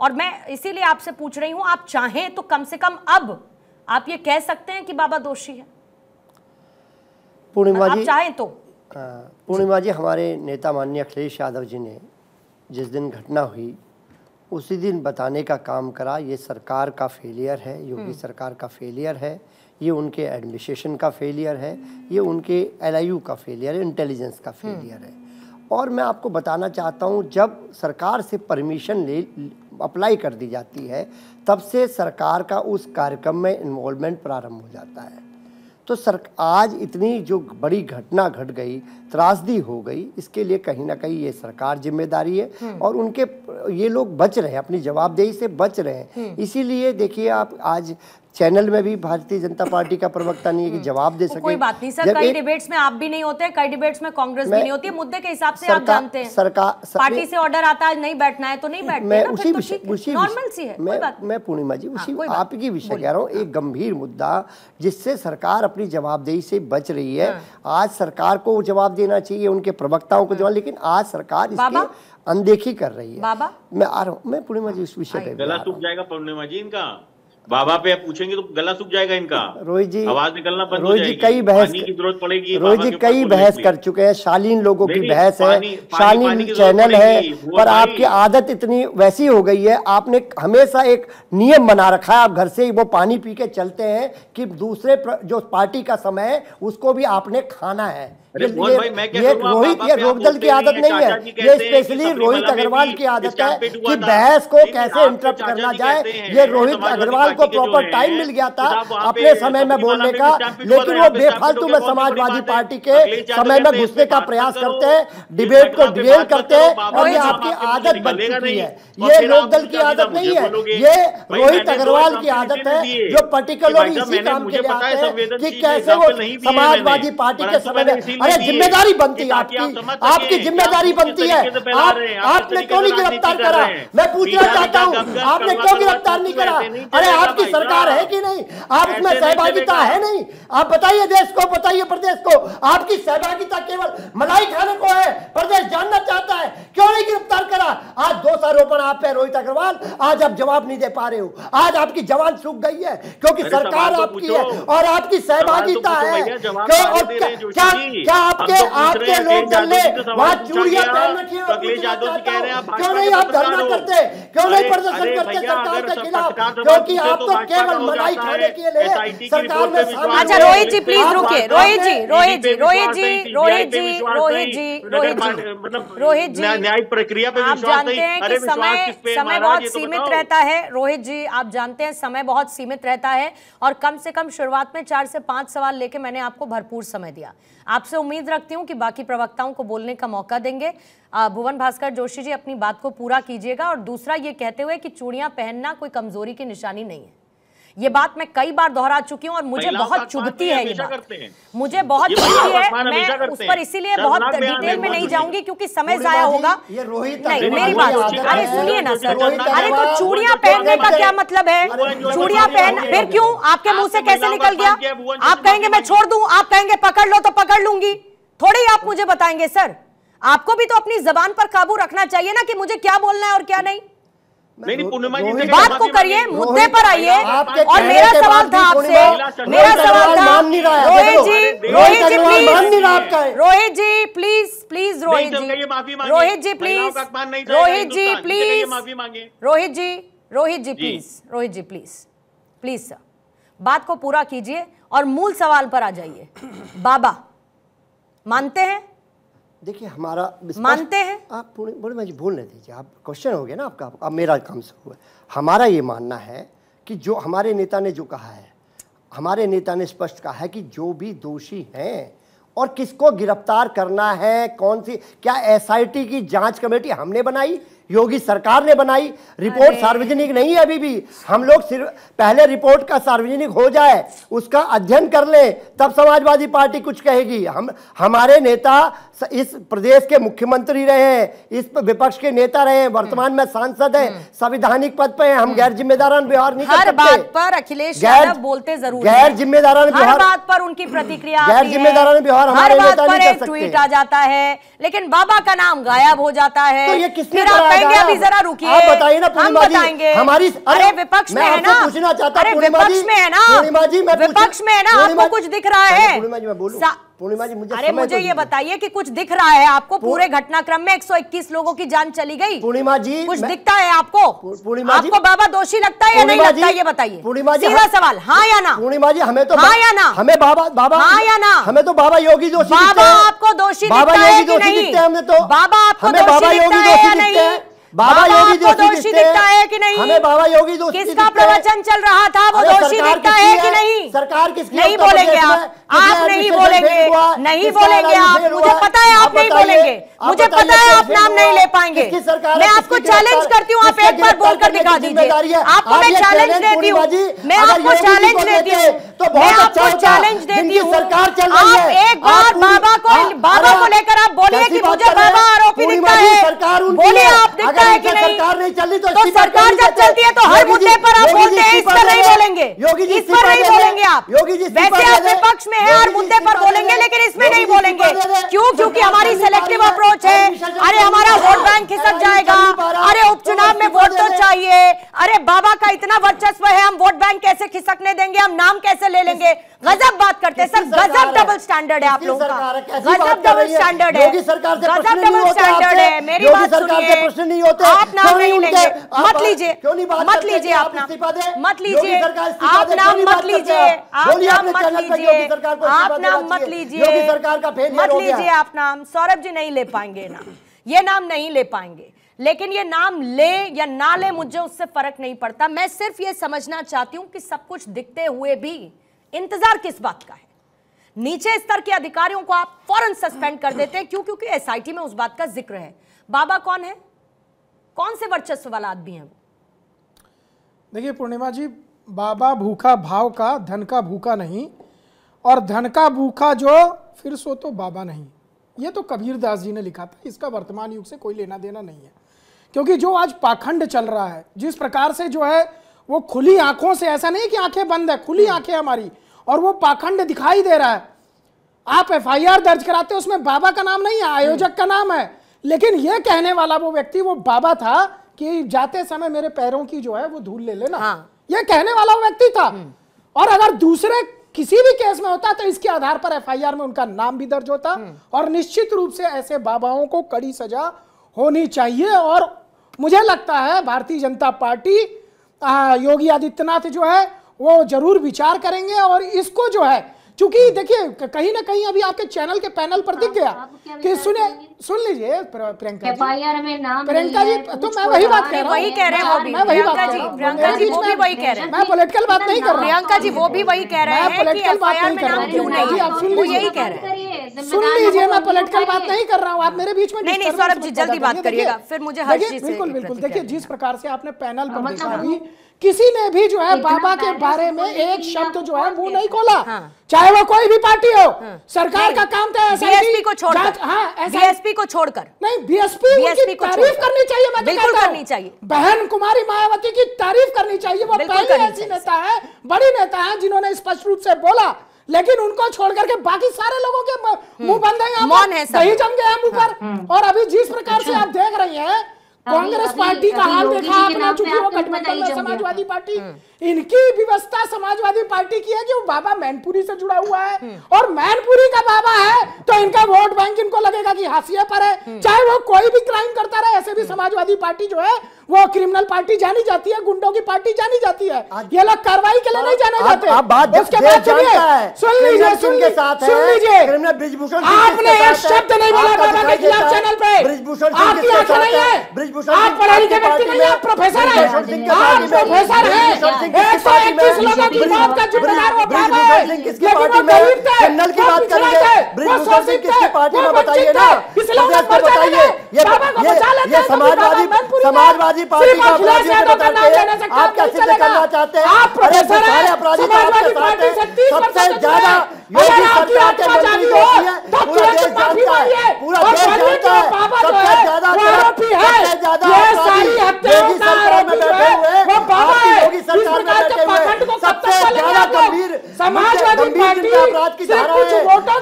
और मैं इसीलिए आपसे पूछ रही हूँ आप चाहें तो कम से कम अब आप ये कह सकते हैं कि बाबा दोषी है। पूर्णिमा जी चाहें तो। पूर्णिमा जी हमारे नेता माननीय अखिलेश यादव जी ने जिस दिन घटना हुई उसी दिन बताने का काम करा ये सरकार का फेलियर है योगी सरकार का फेलियर है ये उनके एडमिनिस्ट्रेशन का फेलियर है ये उनके एलआईयू का फेलियर है इंटेलिजेंस का फेलियर है। और मैं आपको बताना चाहता हूँ जब सरकार से परमिशन ले अप्लाई कर दी जाती है तब से सरकार का उस कार्यक्रम में इन्वॉल्वमेंट प्रारंभ हो जाता है। तो सर आज इतनी जो बड़ी घटना घट गई त्रासदी हो गई इसके लिए कहीं ना कहीं ये सरकार ज़िम्मेदारी है और उनके ये लोग बच रहे हैं अपनी जवाबदेही से बच रहे हैं। इसीलिए देखिए आप आज चैनल में भी भारतीय जनता पार्टी का प्रवक्ता नहीं है कि जवाब दे वो सके। कोई बात नहीं सर कई डिबेट्स में आप भी नहीं होते कई डिबेट्स में कांग्रेस भी नहीं होती है। मुद्दे के हिसाब से आप जानते हैं। सरकार- सर- पार्टी से ऑर्डर आता है नहीं बैठना है तो नहीं बैठते मैं उसी तो विषय उसी नॉर्मल सी है मैं मैं पूर्णिमा जी उसी आपकी विषय कह रहा हूँ एक गंभीर मुद्दा जिससे सरकार अपनी जवाबदेही से बच रही है। हाँ। आज सरकार को जवाब देना चाहिए उनके प्रवक्ताओं को जवाब लेकिन आज सरकार? अनदेखी कर रही है। बाबा? मैं आ रहा हूँ। मैं पूर्णिमा जी उस विषय पे बाबा पे पूछेंगे तो गला सूख जाएगा इनका। रोहित जी आवाज़ निकलना बंद रोहित जी कई बहस की ज़रूरत पड़ेगी रोहित जी कई बहस कर चुके हैं शालीन लोगों की बहस है शालीन चैनल है पर आपकी आदत इतनी वैसी हो गई है आपने हमेशा एक नियम बना रखा है आप घर से ही वो पानी पी के चलते हैं कि दूसरे जो पार्टी का समय है उसको भी आपने खाना है। ये, ये रोहित ये की आदत नहीं है। ये स्पेशली रोहित अग्रवाल की आदत है कि बहस को कैसे इंटरप्ट करना जाए ये रोहित अग्रवाल को प्रॉपर टाइम मिल गया था अपने समय में बोलने का। लेकिन वो बेफालतू में समाजवादी पार्टी के समय में घुसने का प्रयास करते हैं डिबेट को डिबेल करते हैं और ये आपकी आदत बन चुकी है ये लोकदल की आदत नहीं है। ये रोहित अग्रवाल की आदत है। जो पर्टिकुलरली इसी काम के लिए आते हैं कि कैसे वो समाजवादी पार्टी के समय में अरे ज़िम्मेदारी बनती है आपकी। आपकी ज़िम्मेदारी बनती है। आप आपने क्यों नहीं गिरफ़्तार करा मैं पूछना चाहता हूँ आपने क्यों गिरफ़्तार नहीं करा? अरे आपकी सरकार है कि नहीं? आप उसमें सहभागिता है नहीं? आप बताइए देश को बताइए प्रदेश को। आपकी सहभागिता केवल मलाई खाने को है प्रदेश जानना चाहता है। क्यों नहीं गिरफ़्तार आज दोषारोपण आप पे रोहित अग्रवाल आज आप जवाब नहीं दे पा रहे हो। आज आपकी जवान सूख गई है क्योंकि सरकार आपकी है और आपकी सहभागिता है। क्या आपके आपके लोग चूड़िया पहन रखी है तो क्यों नहीं आप धरना करते क्यों नहीं प्रदर्शन करते सरकार के खिलाफ? क्योंकि आप तो केवल मलाई खाने के लिए सरकार में अच्छा रोहित जी प्लीज़ रुकिए रोहित जी रोहित जी रोहित जी रोहित जी रोहित जी रोहित जी रोहित जी न्याय प्रक्रिया पे विश्वास जानते हैं कि समय समय बहुत सीमित रहता है। रोहित जी आप जानते हैं समय बहुत सीमित रहता है और कम से कम शुरुआत में चार से पाँच सवाल लेके मैंने आपको भरपूर समय दिया। आपसे उम्मीद रखती हूँ कि बाकी प्रवक्ताओं को बोलने का मौका देंगे। भुवन भास्कर जोशी जी अपनी बात को पूरा कीजिएगा और दूसरा ये कहते हुए कि चूड़िया पहनना कोई कमज़ोरी की निशानी नहीं है। ये बात मैं कई बार दोहरा चुकी हूँ और मुझे बहुत चुभती है ये बात। मुझे बहुत चुभती है मैं उस पर इसीलिए बहुत डिटेल में नहीं जाऊँगी क्योंकि समय जाया होगा। नहीं मेरी बात अरे सुनिए ना सर अरे तो चूड़िया पहनने का क्या मतलब है? चूड़िया पहन फिर क्यों? आपके मुँह से कैसे निकल गया? आप कहेंगे मैं छोड़ दू आप कहेंगे पकड़ लो तो पकड़ लूँगी। थोड़ी आप मुझे बताएँगे सर। आपको भी तो अपनी जबान पर काबू रखना चाहिए ना कि मुझे क्या बोलना है और क्या नहीं। नहीं नहीं बात को करिए मुद्दे पर आइए। और मेरा सवाल था आपसे। मेरा सवाल था। Rohit ji Rohit ji please Rohit ji please please Rohit ji. Rohit ji please Rohit ji please Rohit ji Rohit ji please Rohit ji please please sir बात को पूरा कीजिए और मूल सवाल पर आ जाइए। बाबा मानते हैं? देखिए हमारा मानते हैं। आप पूर्ण बोले मैं बोलने दीजिए। आप क्वेश्चन हो गया ना आपका अब मेरा काम से हुआ हमारा ये मानना है कि जो हमारे नेता ने जो कहा है हमारे नेता ने स्पष्ट कहा है कि जो भी दोषी हैं और किसको गिरफ़्तार करना है कौन सी क्या एसआईटी की जाँच कमेटी हमने बनाई? योगी सरकार ने बनाई। रिपोर्ट सार्वजनिक नहीं है अभी भी। हम लोग सिर्फ़ पहले रिपोर्ट का सार्वजनिक हो जाए उसका अध्ययन कर ले तब समाजवादी पार्टी कुछ कहेगी। हम हमारे नेता इस प्रदेश के मुख्यमंत्री रहे हैं इस विपक्ष के नेता रहे हैं वर्तमान में सांसद हैं हम्म। संविधानिक पद पर हैं हम हम्म। गैर जिम्मेदारान व्यवहार नहीं हर बात पर अखिलेश गैर बोलते ज़रूर गैर जिम्मेदारान व्यवहार पर उनकी प्रतिक्रिया गैर जिम्मेदारान व्यवहार हमारे ट्वीट आ जाता है लेकिन बाबा का नाम गायब हो जाता है। तो ये किसने बताएँगे अभी जरा रुकिए। आप बताइए ना हम बताएँगे। हमारी अरे विपक्ष में है ना। पूछना चाहता हूँ विपक्ष में है ना। विपक्ष में है ना आपको कुछ दिख रहा है। पूर्णिमा जी मुझे अरे मुझे ये बताइए कि कुछ दिख रहा है आपको? पूरे घटनाक्रम में 121 लोगों की जान चली गई। पूर्णिमा जी कुछ दिखता है आपको? पूर्णिमा आपको बाबा दोषी लगता है या नहीं लगता ये बताइए। पूर्णिमा जी सीधा सवाल हाँ या ना? पूर्णिमा जी हमें तो हाँ या ना? हमें बाबा बाबा हाँ या ना? हमें तो बाबा योगी जोशी बाबा आपको दोषी बाबा योगी जोशी हमें तो। बाबा आपको दोषी योगी है नहीं? बाबा योगी दोषी दोषी दिखता है कि नहीं? हमें बाबा योगी दोषी किसका प्रवचन चल रहा था वो दोषी दिखता है कि नहीं? सरकार किसकी नहीं बोलेंगे आप। आप नहीं बोलेंगे। नहीं बोलेंगे आप। मुझे पता है आप नहीं बोलेंगे। मुझे पता है आप नाम नहीं ले पाएँगे। मैं आपको चैलेंज करती हूँ आप एक बार बोलकर दिखा दीजिए। आपको मैं चैलेंज देती हूँ। मैं आपको चैलेंज देती हूँ। मैं आपको चैलेंज देती हूँ। आप एक बार बाबा को बाबा को लेकर आप बोलिए कि मुझे बाबा आरोपी दिखता है बोलिए आप दिखता अगर है कि नहीं? सरकार नहीं चल रही तो तो सरकार जब चलती है तो हर मुद्दे पर आप बोलते हैं इस पर नहीं बोलेंगे। योगी जी इस पर नहीं बोलेंगे आप। योगी जी वैसे आप विपक्ष में है और मुद्दे पर बोलेंगे लेकिन इसमें नहीं बोलेंगे। क्यों? क्योंकि हमारी सेलेक्टिव अप्रोच है। अरे हमारा वोट बैंक खिसक जाएगा। अरे उपचुनाव में तो वोट तो। चाहिए। अरे बाबा का इतना वर्चस्व है हम वोट बैंक कैसे खिसकने देंगे हम नाम कैसे ले लेंगे? गजब बात करते हैं। सर गजब डबल स्टैंडर्ड है आप लोगों का। गजब डबल स्टैंडर्ड है? योगी सरकार से गजब डबल स्टैंडर्ड है। मेरी बात सुनिए। प्रश्न नहीं होते। आप नाम नहीं लेंगे। मत लीजिए। मत लीजिए आप नाम। मत लीजिए। आप नाम मत लीजिए। आप? नाम मत लीजिए। आप नाम मत लीजिए। मत लीजिए आप नाम। सौरभ जी नहीं ले पाएँगे नाम। ये नाम नहीं ले पाएँगे। लेकिन ये नाम ले या ना ले मुझे उससे फ़र्क नहीं पड़ता। मैं सिर्फ़ ये समझना चाहती हूँ कि सब कुछ दिखते हुए भी इंतज़ार किस बात का है? नीचे स्तर के अधिकारियों को आप फ़ौरन सस्पेंड कर देते हैं क्यों? क्योंकि एसआईटी में उस बात का ज़िक्र है। बाबा कौन है? कौन से वर्चस्व वाला आदमी है वो? देखिए पूर्णिमा जी बाबा भूखा भाव का धन का भूखा नहीं और धन का भूखा जो फिर सो तो बाबा नहीं। ये तो कबीर दास जी ने लिखा था इसका वर्तमान युग से कोई लेना देना नहीं है। क्योंकि जो आज पाखंड चल रहा है जिस प्रकार से जो है वो खुली आँखों से ऐसा नहीं कि आँखें बंद है खुली आँखें हमारी और वो पाखंड दिखाई दे रहा है। आप एफआईआर दर्ज कराते हो उसमें बाबा का नाम नहीं है आयोजक का नाम है। लेकिन ये कहने वाला वो व्यक्ति वो बाबा था कि जाते समय मेरे पैरों की जो है वो धूल ले लेना। हाँ। ये कहने वाला वो व्यक्ति था। और अगर दूसरे किसी भी केस में होता तो इसके आधार पर एफआईआर में उनका नाम भी दर्ज होता। और निश्चित रूप से ऐसे बाबाओं को कड़ी सजा होनी चाहिए। और मुझे लगता है भारतीय जनता पार्टी योगी आदित्यनाथ जो है वो ज़रूर विचार करेंगे और इसको जो है क्योंकि देखिए कहीं ना कहीं अभी आपके चैनल के पैनल पर दिख गया कि सुने सुन लीजिए प्रियंका जी। प्रियंका जी तो मैं वही बात कह रहा हूँ। वही कह रहे हैं वो भी। मैं वही बात प्रियंका कर जी रहा हूँ। प्रियंका जी बीच वो में- भी वही कह रहे हैं। मैं पॉलिटिकल बात नहीं कर रहा हूँ। प्रियंका जी वो भी वही कह रहे हैं कि political बात नहीं कर रहा हूँ। जी, आप सुन लीजिए। यही कह रहे हैं। सुन लीजिए मैं पॉलिटिकल बात नहीं कर रहा हूँ। आप मेरे बीच में नहीं, नहीं, सौरभ जी, जल्दी बात करिएगा, फिर मुझे बिल्कुल बिल्कुल। देखिए जिस प्रकार से आपने पैनल पर मतलब देखा किसी ने भी जो है बाबा के बारे में एक शब्द जो है मुँह नहीं खोला। हाँ। चाहे वो कोई भी पार्टी हो सरकार का काम था बीएसपी को छोड़कर। हाँ ऐसा बीएसपी को छोड़कर। नहीं बीएसपी की तारीफ़ करनी चाहिए मैं तो बिल्कुल करनी चाहिए। बहन कुमारी मायावती की तारीफ़ करनी चाहिए। वो पहली ऐसी नेता है बड़ी नेता है जिन्होंने स्पष्ट रूप से बोला लेकिन उनको छोड़ करके बाकी सारे लोगों के मुँह बंद है मौन है सब। जम गया मुँह पर। और अभी जिस प्रकार से आप देख रही हैं कांग्रेस पार्टी का हाल देखा अपना चुकी आपने चूँकि वो गठबंधन में समाजवादी पार्टी इनकी व्यवस्था समाजवादी पार्टी की है कि वो बाबा मैनपुरी से जुड़ा हुआ है। और मैनपुरी का बाबा है तो इनका वोट बैंक इनको लगेगा कि हाशिए पर है। चाहे वो कोई भी क्राइम करता रहे ऐसे भी समाजवादी पार्टी जो है वो क्रिमिनल पार्टी जानी जाती है गुंडों की पार्टी जानी जाती है। ये लोग कार्रवाई के लिए नहीं जाने जाते। आप बात उसके बाद सुनिए सुन लीजिए सुन लीजिए साथ सुन लीजिए। आपने एक शब्द नहीं बोला बाबा के खिलाफ चैनल पे। आपकी आँखें नहीं है, आप पढ़े लिखे व्यक्ति नहीं है प्रोफेसर है। के आप प्रोफेसर है। एक सौ इक्कीस लोगों की मौत का जिम्मेदार वो बाबा है। ब्रिजभूषण सिंह किसकी लेकिन वो गरीब थे, जनरल की बात करेंगे वो शोषित थे, पार्टी वो वंचित बताइए थे, ना इसलिए उन्हें पर्चा बताइए बाबा को बचा लेते हैं, समाजवादी समाजवादी पार्टी का अखिलेश को यादव का नाम लेने से आप क्या सिद्ध करना चाहते हैं? आप प्रोफेसर सारे हैं, अपराधी तो समाजवादी पार्टी से 30 सबसे परसेंट ज़्यादा योगी सरकार के मंत्री जो हो, तो पूरा देश जानता है पूरा देश जानता है सबसे ज़्यादा आरोपी है। ये सारी हत्याओं का आरोपी है, वो बाबा है। सरकार में बैठे हुए सबसे ज़्यादा? गंभीर समाजवादी पार्टी अपराध की धारा है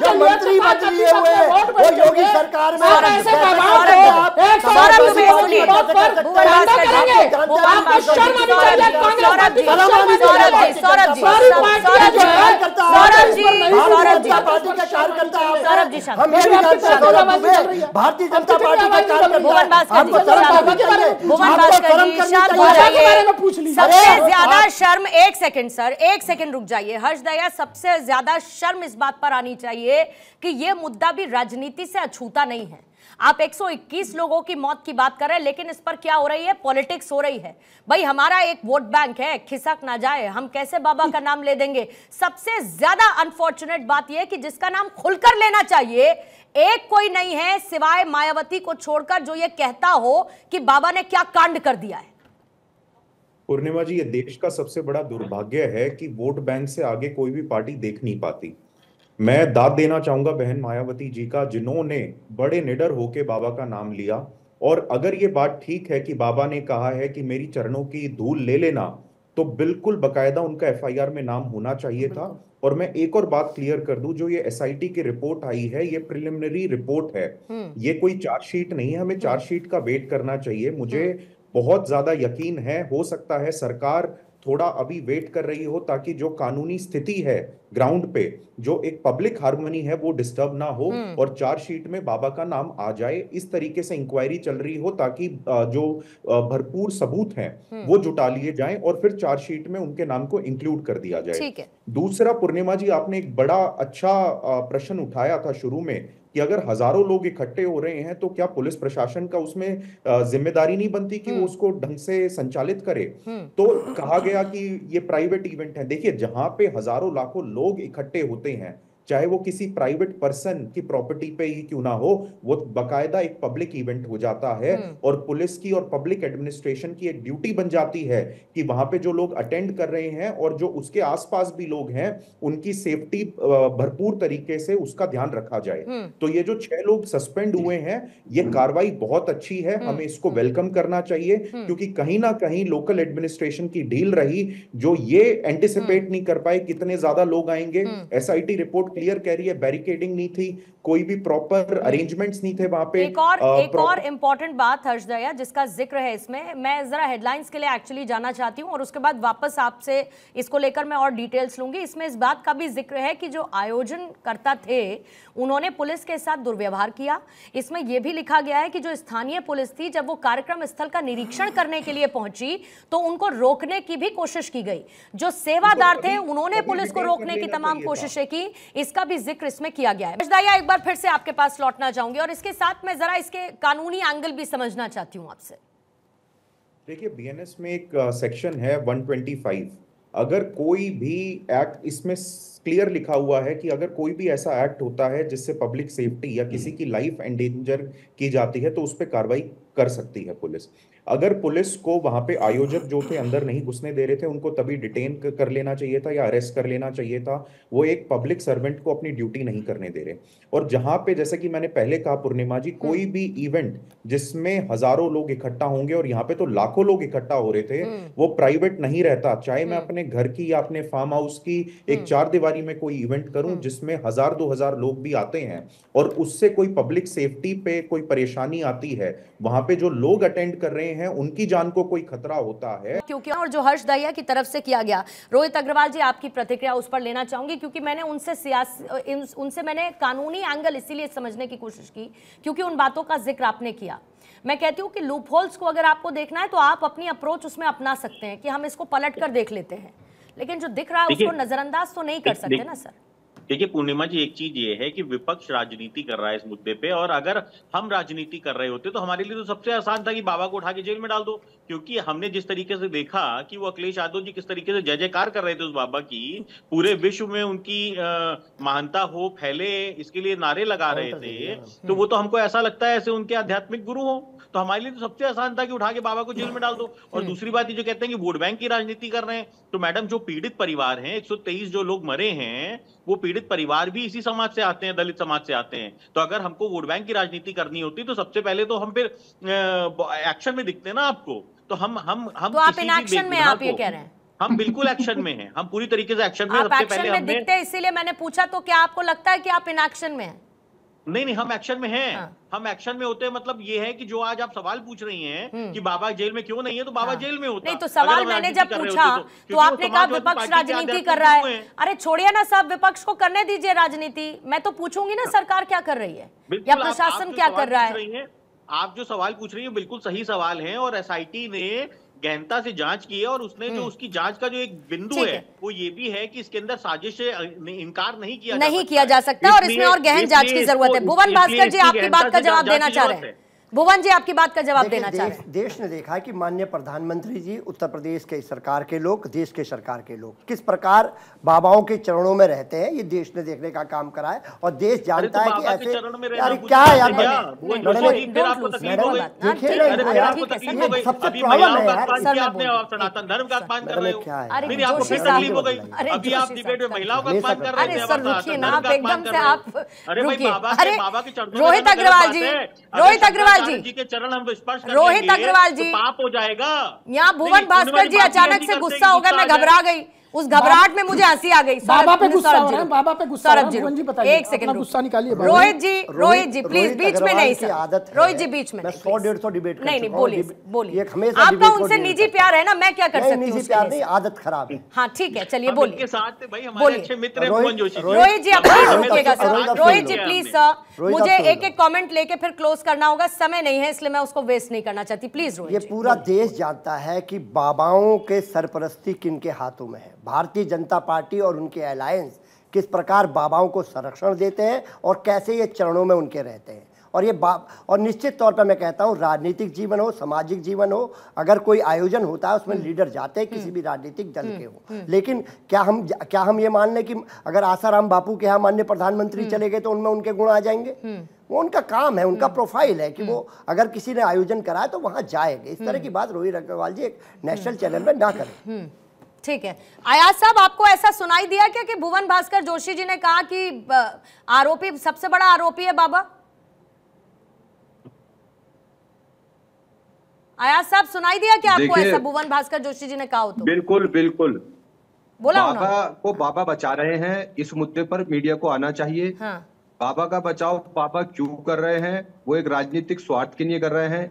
जो मंत्री चुनाव लिए हुए वो योगी सरकार में ऐसे कैसे बाबाओं कर को सकते हैं आप? एक सौ सौरभ दुबे वोट की सुनिए। वोट पर भूपेंद्र करेंगे। आपको शर्म आनी चाहिए, कांग्रेस सौरभ जी, सौरभ जी, सौरभ जी, सौरभ पार्टियाँ जो करता सौरभ जी, भारतीय सौरभ जी। जनता पार्टी का कार्यकर्ता सौरभ जी, हम ये भी जानते हैं सौरभ दुबे, निकल रही। भारतीय जनता पार्टी का कार्यकर्ता आपको शर्म चाहिए आपको करनी चाहिए लीजिए। सबसे अरे, ज़्यादा शर्म एक सेकंड सर एक सेकंड रुक जाइए। हर्ष दया सबसे ज़्यादा शर्म इस बात पर आनी चाहिए कि यह मुद्दा भी राजनीति से अछूता नहीं है। आप 121 लोगों की मौत की बात कर रहे हैं लेकिन इस पर क्या हो रही है? पॉलिटिक्स हो रही है। भाई हमारा एक वोट बैंक है खिसक ना जाए। हम कैसे बाबा का नाम ले देंगे? सबसे ज़्यादा अनफॉर्चुनेट बात यह कि जिसका नाम खुलकर लेना चाहिए एक कोई नहीं है सिवाय मायावती को छोड़कर जो ये कहता हो कि बाबा ने क्या कांड कर दिया है। पूर्णिमा जी ये देश का सबसे बड़ा दुर्भाग्य है कि वोट बैंक से आगे कोई भी पार्टी देख नहीं पाती। मैं दाद देना चाहूँगा बहन मायावती जी का जिन्होंने बड़े निडर होके बाबा का नाम लिया। और अगर ये बात ठीक है कि बाबा ने कहा है कि मेरी चरणों की धूल ले लेना तो बिल्कुल बकायदा उनका एफआईआर में नाम होना चाहिए था। और मैं एक और बात क्लियर कर दूँ जो ये एसआईटी की रिपोर्ट आई है ये प्रिलिमिनरी रिपोर्ट है। ये कोई चार्जशीट नहीं है हमें चार्जशीट का वेट करना चाहिए। मुझे बहुत ज़्यादा यकीन है हो सकता है सरकार थोड़ा अभी वेट कर रही हो ताकि जो कानूनी स्थिति है ग्राउंड पे जो एक पब्लिक हार्मनी है वो डिस्टर्ब ना हो और चार्जशीट में बाबा का नाम आ जाए इस तरीके से इंक्वायरी चल रही हो ताकि जो भरपूर सबूत हैं वो जुटा लिए जाएँ और फिर चार्जशीट में उनके नाम को इंक्लूड कर दिया जाए। दूसरा पूर्णिमा जी आपने एक बड़ा अच्छा प्रश्न उठाया था शुरू में कि अगर हज़ारों लोग इकट्ठे हो रहे हैं तो क्या पुलिस प्रशासन का उसमें ज़िम्मेदारी नहीं बनती कि वो उसको ढंग से संचालित करे? तो कहा गया कि ये प्राइवेट इवेंट है। देखिए जहाँ पे हज़ारों लाखों लोग इकट्ठे होते हैं चाहे वो किसी प्राइवेट पर्सन की प्रॉपर्टी पे ही क्यों ना हो वो बकायदा एक पब्लिक इवेंट हो जाता है और पुलिस की और पब्लिक एडमिनिस्ट्रेशन की एक ड्यूटी बन जाती है कि वहाँ पे जो लोग अटेंड कर रहे हैं और जो उसके आसपास भी लोग हैं उनकी सेफ्टी भरपूर तरीके से उसका ध्यान रखा जाए। तो ये जो छह लोग सस्पेंड हुए हैं ये कार्रवाई बहुत अच्छी है हमें इसको वेलकम करना चाहिए क्योंकि कहीं ना कहीं लोकल एडमिनिस्ट्रेशन की डील रही जो ये एंटिसिपेट नहीं कर पाए कितने ज़्यादा लोग आएँगे एसआईटी रिपोर्ट क्लियर कह रही है बैरिकेडिंग नहीं थी कोई भी प्रॉपर अरेंजमेंट्स नहीं थे वहाँ पे एक और अ, एक और इम्पोर्टेंट बात हर्ष दया जिसका ज़िक्र है इसमें मैं जरा हेडलाइंस के लिए एक्चुअली जाना चाहती हूँ और उसके बाद वापस आपसे इसको लेकर मैं और डिटेल्स लूँगी। इसमें इस बात का भी ज़िक्र है कि जो आयोजन करता थे उन्होंने पुलिस के साथ दुर्व्यवहार किया। इसमें यह भी लिखा गया है कि जो स्थानीय पुलिस थी जब वो कार्यक्रम स्थल का निरीक्षण करने के लिए पहुँची तो उनको रोकने की भी कोशिश की गई। जो सेवादार थे उन्होंने पुलिस को रोकने की तमाम कोशिशें की। इसका भी ज़िक्र इसमें किया गया है। एक बार फिर से आपके पास लौटना चाहूँगी और इसके साथ मैं जरा इसके कानूनी एंगल भी समझना चाहती हूँ आपसे। देखिए बीएनएस में एक सेक्शन है 125 अगर कोई भी एक्ट इसमें क्लियर लिखा हुआ है कि अगर कोई भी ऐसा एक्ट होता है जिससे पब्लिक सेफ्टी या किसी की लाइफ एंडेंजर की जाती है तो उस पर कार्रवाई कर सकती है पुलिस। अगर पुलिस को वहाँ पे आयोजक जो थे अंदर नहीं घुसने दे रहे थे उनको तभी डिटेन कर लेना चाहिए था या अरेस्ट कर लेना चाहिए था वो एक पब्लिक सर्वेंट को अपनी ड्यूटी नहीं करने दे रहे। और जहाँ पे जैसे कि मैंने पहले कहा पूर्णिमा जी कोई भी इवेंट जिसमें हज़ारों लोग इकट्ठा होंगे और यहाँ पे तो लाखों लोग इकट्ठा हो रहे थे वो प्राइवेट नहीं रहता। चाहे मैं अपने घर की या अपने फार्म हाउस की एक चार दीवारी में कोई इवेंट करूँ जिसमें हज़ार दो हज़ार लोग भी आते हैं और उससे कोई पब्लिक सेफ्टी पे कोई परेशानी आती है वहाँ पे जो लोग अटेंड कर रहे हैं उनकी जान को कोई खतरा होता है। क्योंकि और जो हर्ष दहिया की तरफ़ से किया गया। रोहित अग्रवाल जी आपकी प्रतिक्रिया उस पर लेना चाहूँगी क्योंकि मैंने उनसे सियासी उनसे मैंने कानूनी एंगल इसीलिए समझने की कोशिश की क्योंकि उन बातों का ज़िक्र आपने किया। मैं कहती हूँ कि लूप होल्स को अगर आपको देखना है तो आप अपनी अप्रोच उसमें अपना सकते हैं कि हम इसको पलट कर देख लेते हैं। लेकिन जो दिख रहा है उसको नजरअंदाज तो नहीं कर सकते ना सर। देखिए पूर्णिमा जी एक चीज़ ये है कि विपक्ष राजनीति कर रहा है इस मुद्दे पे और अगर हम राजनीति कर रहे होते तो हमारे लिए तो सबसे आसान था कि बाबा को उठा के जेल में डाल दो क्योंकि हमने जिस तरीके से देखा कि वो अखिलेश यादव जी किस तरीके से जय जयकार कर रहे थे उस बाबा की पूरे विश्व में उनकी महानता हो फैले इसके लिए नारे लगा रहे थे तो वो तो हमको ऐसा लगता है ऐसे उनके आध्यात्मिक गुरु हो। तो हमारे लिए तो सबसे आसान था कि उठा के बाबा को जेल में डाल दो। और दूसरी बात ये जो कहते हैं कि वोट बैंक की राजनीति कर रहे हैं। तो मैडम जो पीड़ित परिवार हैं 123 जो लोग मरे हैं वो पीड़ित परिवार भी इसी समाज से आते हैं दलित समाज से आते हैं। तो अगर हमको वोट बैंक की राजनीति करनी होती तो सबसे पहले तो हम फिर एक्शन में दिखते ना आपको। तो हम हम हम तो आप इन एक्शन में आप ये कह रहे हैं। हम बिल्कुल एक्शन में हैं। हम पूरी तरीके से एक्शन में आप सबसे एक्शन पहले में दिखते हैं इसीलिए मैंने पूछा तो क्या आपको लगता है कि आप इन एक्शन में हैं? नहीं नहीं हम एक्शन में हैं। हाँ। हम एक्शन में होते हैं मतलब ये है कि जो आज आप सवाल पूछ रही हैं कि बाबा जेल में क्यों नहीं है तो बाबा हाँ। जेल में होता। नहीं तो सवाल मैंने जब पूछा होते तो आपने कहा विपक्ष राजनीति कर रहा है। अरे छोड़िए ना साहब विपक्ष को करने दीजिए राजनीति। मैं तो पूछूँगी ना सरकार क्या कर रही है? या प्रशासन क्या कर रहा है? आप जो सवाल पूछ रही हैं बिल्कुल सही सवाल हैं और एसआईटी ने गहनता से जाँच की है और उसने जो उसकी जाँच का जो एक बिंदु है। वो ये भी है कि इसके अंदर साजिश से इनकार नहीं किया जा नहीं सकता किया जा सकता और इसमें और गहन जाँच की ज़रूरत है भुवन भास्कर जी आपकी बात का जवाब देना चाह रहे है। भुवन जी आपकी बात का जवाब देना चाह रहे हैं। देश ने देखा है कि माननीय प्रधानमंत्री जी उत्तर प्रदेश के सरकार के लोग देश के सरकार के लोग किस प्रकार बाबाओं के चरणों में रहते हैं ये देश ने देखने का काम करा है और देश जानता तो है कि ऐसे यार क्या है यार देखिए सबसे प्रॉब्लम है यार, हो है? हो? हैं। रोहित अग्रवाल जी रोहित अग्रवाल शंकराचार्य जी। जी के चरण हम स्पर्श रोहित अग्रवाल तो जी। पाप हो जाएगा। यहाँ भुवन भास्कर जी अचानक से गुस्सा हो गया मैं घबरा गई। उस घबराहट में मुझे हँसी आ गई। बाबा पे गुस्सा हो जी रहे हैं। बाबा पे गुस्सा सौरभ जी जी बताइए, एक सेकंड गुस्सा निकालिए रोहित जी रोहित जी प्लीज़ बीच में नहीं की सर। आदत रोहित जी बीच में। मैं सौ डेढ़ सौ डिबेट नहीं नहीं बोलिए बोलिए। हमेशा आपका उनसे निजी प्यार है ना मैं क्या कर सकती हूँ निजी प्यार नहीं आदत खराब है। हाँ ठीक है चलिए बोलिए। इनके साथ थे भाई हमारे बोलिए। मित्र Rohit- ji. Rohit- sir. Rohit- ji please sir. मुझे एक एक कमेंट लेके फिर क्लोज करना होगा। समय नहीं है इसलिए मैं उसको वेस्ट नहीं करना चाहती। प्लीज़ ये रोहित जी। पूरा देश जानता है कि बाबाओं के सरपरस्ती किनके हाथों में है भारतीय जनता पार्टी और उनके अलायंस किस प्रकार बाबाओं को संरक्षण देते हैं और कैसे ये चरणों में उनके रहते हैं। और ये बा और निश्चित तौर पर मैं कहता हूँ राजनीतिक जीवन हो सामाजिक जीवन हो अगर कोई आयोजन होता है उसमें लीडर जाते हैं किसी भी राजनीतिक दल के हो। लेकिन क्या हम क्या हम ये मान लें कि अगर आसाराम बापू के यहाँ माननीय प्रधानमंत्री चले गए तो उनमें उनके गुण आ जाएँगे? वो उनका काम है उनका प्रोफ़ाइल है कि वो अगर किसी ने आयोजन कराया तो वहाँ जाएँगे। इस तरह की बात रोहित अग्रवाल जी एक नेशनल चैनल में ना करें। ठीक है। आयाज साहब आपको ऐसा सुनाई दिया क्या कि भुवन भास्कर जोशी जी ने कहा कि आरोपी सबसे बड़ा आरोपी है बाबा? आयाज साहब सुनाई दिया क्या आपको ऐसा भुवन भास्कर जोशी जी ने कहा हो तो? बिल्कुल बिल्कुल। बोला बाबा को बाबा बचा रहे हैं इस मुद्दे पर मीडिया को आना चाहिए। हाँ। बाबा का बचाव बाबा क्यों कर रहे हैं वो एक राजनीतिक स्वार्थ के लिए कर रहे हैं।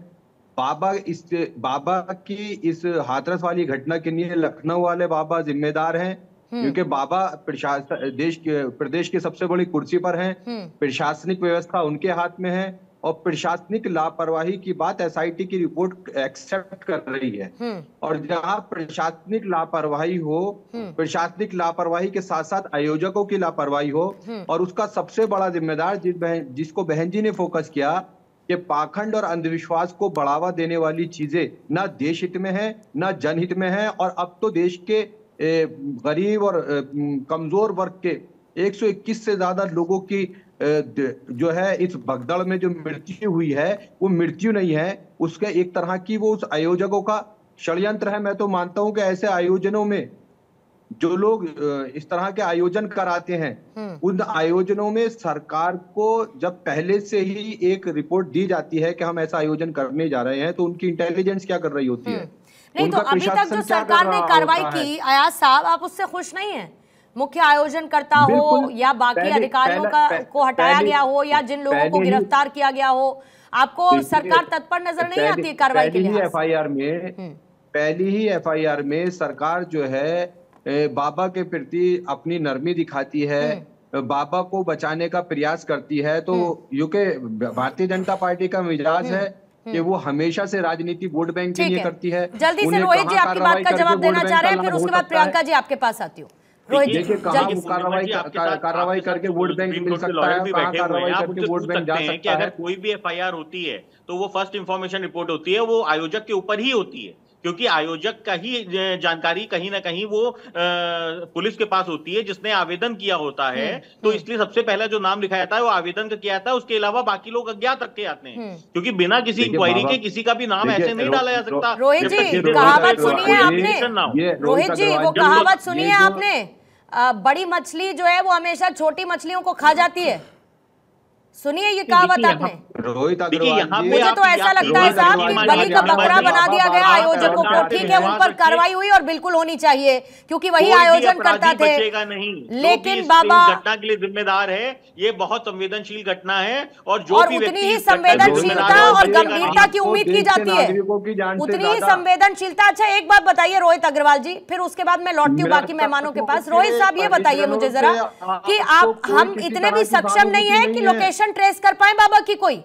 बाबा इस बाबा की इस हाथरस वाली घटना के लिए लखनऊ वाले बाबा जिम्मेदार हैं क्योंकि बाबा प्रशासन देश के प्रदेश की सबसे बड़ी कुर्सी पर हैं। प्रशासनिक व्यवस्था उनके हाथ में है और प्रशासनिक लापरवाही की बात एसआईटी की रिपोर्ट एक्सेप्ट कर रही है। और जहाँ प्रशासनिक लापरवाही हो प्रशासनिक लापरवाही के साथ साथ आयोजकों की लापरवाही हो और उसका सबसे बड़ा जिम्मेदार जिस बहन जिसको बहन जी ने फोकस किया कि पाखंड और अंधविश्वास को बढ़ावा देने वाली चीज़ें ना देश हित में है, ना जनहित में है, और अब तो देश के गरीब और कमज़ोर वर्ग के 121 से ज़्यादा लोगों की जो है इस भगदड़ में जो मृत्यु हुई है, वो मृत्यु नहीं है। उसके एक तरह की वो उस आयोजकों का षड्यंत्र है। मैं तो मानता हूँ कि ऐसे आयोजनों में जो लोग इस तरह के आयोजन कराते हैं उन आयोजनों में सरकार को जब पहले से ही एक रिपोर्ट दी जाती है कि हम ऐसा आयोजन करने जा रहे हैं तो उनकी इंटेलिजेंस क्या कर रही होती है? नहीं तो अभी तक जो सरकार ने कार्रवाई की आयाज साहब आप उससे खुश नहीं है? मुख्य आयोजन करता हो या बाकी अधिकारियों का को हटाया गया हो या जिन लोगों को गिरफ़्तार किया गया हो आपको सरकार तत्पर नज़र नहीं आती कार्रवाई के लिए एफआईआर में पहली ही एफआईआर में सरकार जो है बाबा के प्रति अपनी नरमी दिखाती है बाबा को बचाने का प्रयास करती है तो यूके भारतीय जनता पार्टी का मिजाज है कि वो हमेशा से राजनीति वोट बैंक के लिए है। करती है जल्दी से रोहित जी आपकी बात का जवाब देना चाह रहे हैं फिर उसके बाद प्रियंका जी आपके पास आती हूँ। देखिए कहाँ कार्रवाई करके वोट बैंक मिल सकता है भी कहाँ कार्रवाई करके वोट बैंक जा सकते हैं कि अगर कोई भी एफआईआर होती है तो वो फ़र्स्ट इंफॉर्मेशन रिपोर्ट होती है वो आयोजक के ऊपर ही होती है। क्योंकि आयोजक का ही जानकारी कहीं ना कहीं वो पुलिस के पास होती है जिसने आवेदन किया होता है। तो इसलिए सबसे पहला जो नाम लिखा जाता है वो आवेदन का किया जाता है। उसके अलावा बाकी लोग अज्ञात रखे जाते हैं। क्योंकि बिना किसी इंक्वायरी के किसी का भी नाम ऐसे नहीं डाला जा सकता। रोहित जी कहावत रोहित सुनी है आपने? रोहित जी वो कहावत तक सुनी है आपने? बड़ी मछली जो है वो हमेशा छोटी मछलियों को खा जाती है। सुनिए ये कहावत आपने? रोहित अग्रवाल मुझे तो ऐसा लगता है साहब कि बलि का बकरा बना दिया गया आयोजकों को। ठीक है उन पर कार्रवाई हुई और बिल्कुल होनी चाहिए क्योंकि वही आयोजन करता थे। नहीं। लेकिन बाबा घटना के लिए जिम्मेदार है ये बहुत संवेदनशील घटना है और जो और उतनी ही संवेदनशीलता और गंभीरता की उम्मीद की जाती है। उतनी ही संवेदनशीलता। अच्छा एक बात बताइए रोहित अग्रवाल जी फिर उसके बाद मैं लौटती हूँ बाकी मेहमानों के पास। रोहित साहब ये बताइए मुझे जरा कि आप हम इतने भी सक्षम नहीं है कि लोकेशन ट्रेस कर पाए बाबा की कोई?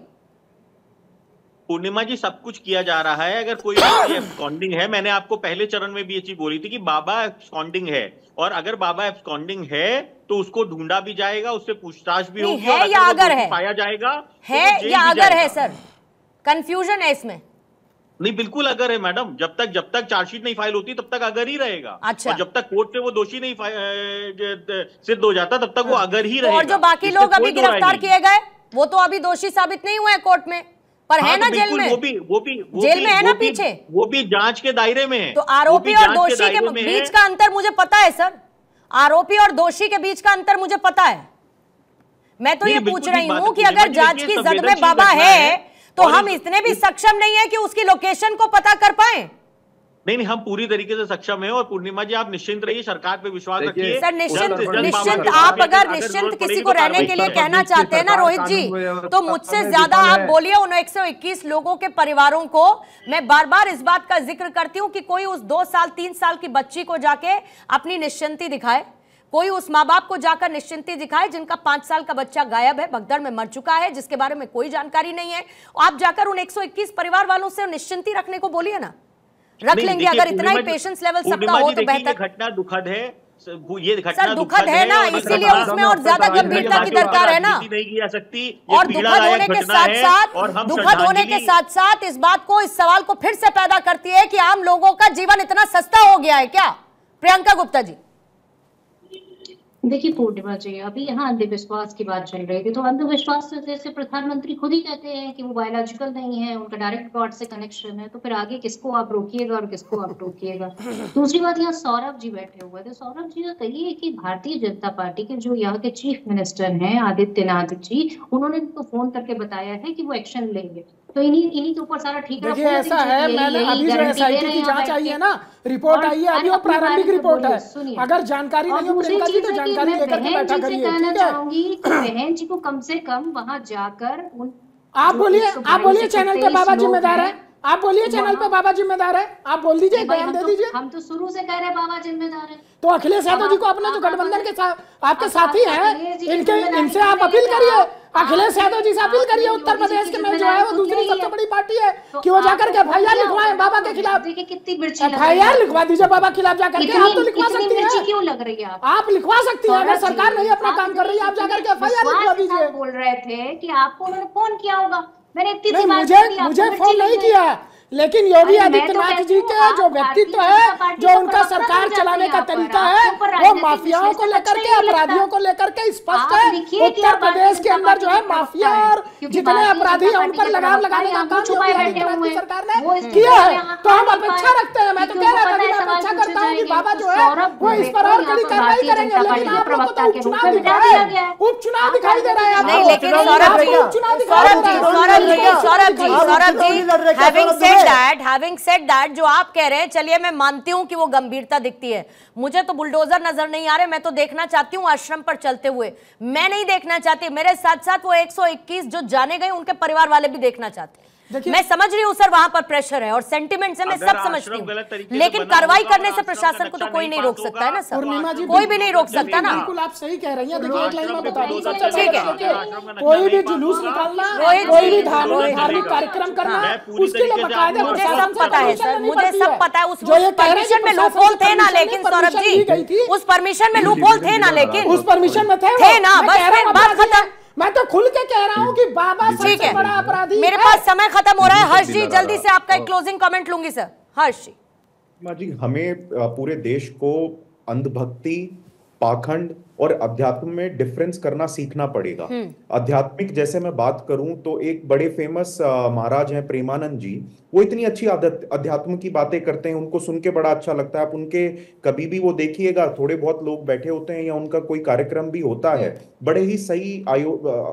पूर्णिमा जी सब कुछ किया जा रहा है। अगर कोई एब्सकॉन्डिंग है मैंने आपको पहले चरण में भी ये चीज़ बोली थी कि बाबा एब्सकॉन्डिंग है। और अगर बाबा एब्सकॉन्डिंग है तो उसको ढूंढा भी जाएगा उससे पूछताछ भी होगी है और या अगर है? पाया जाएगा तो है जेल या अगर है सर? कंफ्यूजन है इसमें। नहीं बिल्कुल अगर है मैडम। जब तक जब तक चार्जशीट नहीं फ़ाइल होती तब तक अगर ही रहेगा। अच्छा। और जब तक कोर्ट से वो दोषी नहीं सिद्ध हो जाता तब तक वो अगर ही तो रहेगा। और जो बाकी लोग अभी गिरफ़्तार किए गए वो तो अभी दोषी साबित नहीं हुए हैं कोर्ट में। पर हाँ है ना तो जेल में? वो भी वो भी वो जेल भी- में है ना पीछे? वो भी जाँच के दायरे में है। तो आरोपी और दोषी दायरे के बीच का अंतर मुझे पता है सर। आरोपी और दोषी के बीच का अंतर मुझे पता है। मैं तो ये पूछ रही हूँ हूँ कि अगर जाँच की जद में बाबा है तो हम इतने भी सक्षम नहीं है कि उसकी लोकेशन को पता कर पाए? नहीं नहीं हम पूरी तरीके से सक्षम है और पूर्णिमा जी आप निश्चिंत रहिए सरकार पे विश्वास रखिए। सर निश्चिंत निश्चिंत आप अगर निश्चिंत किसी को तो रहने के लिए कहना चाहते हैं ना रोहित जी तो मुझसे ज़्यादा आप बोलिए उन 121 लोगों के परिवारों को। मैं बार बार इस बात का ज़िक्र करती हूँ कि कोई उस दो साल तीन साल की बच्ची को जाके अपनी निश्चिंती दिखाए। कोई उस माँ बाप को जाकर निश्चिंती दिखाए जिनका पाँच साल का बच्चा गायब है भगदड़ में मर चुका है जिसके बारे में कोई जानकारी नहीं है। आप जाकर उन 121 परिवार वालों से निश्चिंती रखने को बोलिए ना। रख लेंगे अगर इतना ही पेशेंस लेवल सबका हो तो बेहतर। घटना दुखद है ये घटना सर, दुखद है ना, इसीलिए उसमें और ज़्यादा गंभीरता की दरकार है ना। नहीं की जा सकती और दुखद होने के साथ साथ दुखद होने के साथ साथ इस बात को इस सवाल को फिर से पैदा करती है कि आम लोगों का जीवन इतना सस्ता हो गया है क्या? प्रियंका गुप्ता जी। देखिए, पूर्णिमा जी, अभी यहाँ अंधविश्वास की बात चल रही थी तो अंधविश्वास से जैसे प्रधानमंत्री खुद ही कहते हैं कि वो बायोलॉजिकल नहीं है, उनका डायरेक्ट गॉड से कनेक्शन है तो फिर आगे किसको आप रोकिएगा और किसको आप रोकिएगा दूसरी बात, यहाँ सौरभ जी बैठे हुए थे। सौरभ जी का कहिए कि भारतीय जनता पार्टी के जो यहाँ के चीफ मिनिस्टर हैं, आदित्यनाथ जी, उन्होंने उनको फ़ोन करके बताया है कि वो एक्शन लेंगे। तो इन्हीं इन्हीं के ऊपर सारा ठीक देखिए ऐसा है मैंने अभी जो एसआईटी की जाँच आई है ना रिपोर्ट आई है अभी वो प्रारंभिक रिपोर्ट है। अगर जानकारी नहीं हो प्रियंका जी तो जानकारी लेकर के बैठा करिए कहना ठीक है? चाहूँगी कि बहन जी को कम से कम वहाँ जाकर उन आप बोलिए आप बोलिए चैनल के बाबा जिम्मेदार हैं, आप बोलिए चैनल पे बाबा जिम्मेदार है। आप बोल दीजिए बयान दे तो- दीजिए। हम तो शुरू से कह रहे हैं बाबा जिम्मेदार है। तो अखिलेश यादव जी को अपने जो गठबंधन के साथ आपके साथी हैं इनके इनसे आप अपील करिए। अखिलेश यादव जी से अपील करिए उत्तर प्रदेश के में जो है वो दूसरी सबसे बड़ी पार्टी है तो कि वो जाकर के एफ़ आई आर क्या लिखवाएँ? बाबा के खिलाफ। एफ़ आई आर लिखवा दीजिए बाबा के खिलाफ जाकर के। आप तो लिखवा सकती मिर्ची क्यों लग रही है आप? आप लिखवा सकती है अगर सरकार नहीं अपना काम कर रही है आप जाकर के एफ़ आई आर बोल रहे थे कि आपको उन्होंने फ़ोन किया होगा। मैंने इतनी मुझे मुझे फ़ोन लग नहीं किया। लेकिन योगी तो आदित्यनाथ जी हूँ, के जो व्यक्तित्व है जो उनका सरकार चलाने का तरीका है वो माफियाओं को लेकर अच्छा के अपराधियों को लेकर के स्पष्ट है उत्तर प्रदेश के अंदर जो है माफिया हैं, और जितने अपराधी हैं उन पर लगाम लगाने का यहाँ काम योगी आदित्यनाथ की हैं। सरकार ने किया है तो हम नहीं अपेक्षा रखते हैं मैं तो कह रहा उनको था कि पता मैं है अपेक्षा करता हूँ कि बाबा जो तो है वो इस पर और कड़ी कार्रवाई करेंगे लेकिन आप लोग को तो उपचुनाव रूप में दिखा बिठा रहे दिया गया हैं है। उपचुनाव दिखाई दे रहा है नहीं लेकिन सौरभ हैं। दिखाई सौरभ जी है। Saurabh ji Saurabh ji Saurabh ji having that having said that जो आप कह रहे हैं, चलिए मैं मानती हूँ कि वो गंभीरता दिखती है। मुझे तो बुलडोजर नज़र नहीं आ रहे, मैं तो देखना चाहती हूँ आश्रम पर चलते हुए। मैं नहीं देखना चाहती, मेरे साथ साथ वो 121 जो जाने गए, उनके परिवार वाले भी देखना चाहते मैं समझ रही हूँ सर वहाँ पर प्रेशर है और सेंटिमेंट से मैं सब आश्रम समझती हूँ। लेकिन कार्रवाई करने से प्रशासन को तो कोई नहीं रोक सकता है ना सर? कोई भी नहीं रोक सकता ना। बिल्कुल आप सही कह रही हैं। देखिए एक लाइन में बता दूँ ठीक है। कोई भी जुलूस निकालना कोई भी धार्मिक। कार्यक्रम करना उसके लिए बकायदा मुझे सब पता है सर मुझे सब पता है उस रहे परमिशन में लूपहोल से थे ना लेकिन सौरभ जी उस परमिशन में लूपहोल थे ना लेकिन उस परमिशन में थे ना, बस रहा बात खत्म। है। मैं तो खुल के कह रहा हूँ कि बाबा ठीक सबसे है। बड़ा अपराधी मेरे पास समय खत्म हो रहा है। हर्ष जी जल्दी से आपका एक क्लोजिंग कमेंट लूँगी सर हर्ष जी। जी। हमें पूरे देश को अंधभक्ति पाखंड और अध्यात्म में डिफरेंस करना सीखना पड़ेगा। आध्यात्मिक जैसे मैं बात करूँ तो एक बड़े फ़ेमस महाराज हैं प्रेमानंद जी वो इतनी अच्छी आदत अध्यात्म की बातें करते हैं उनको सुन के बड़ा अच्छा लगता है। आप उनके कभी भी वो देखिएगा थोड़े बहुत लोग बैठे होते हैं या उनका कोई कार्यक्रम भी होता है बड़े ही सही आयो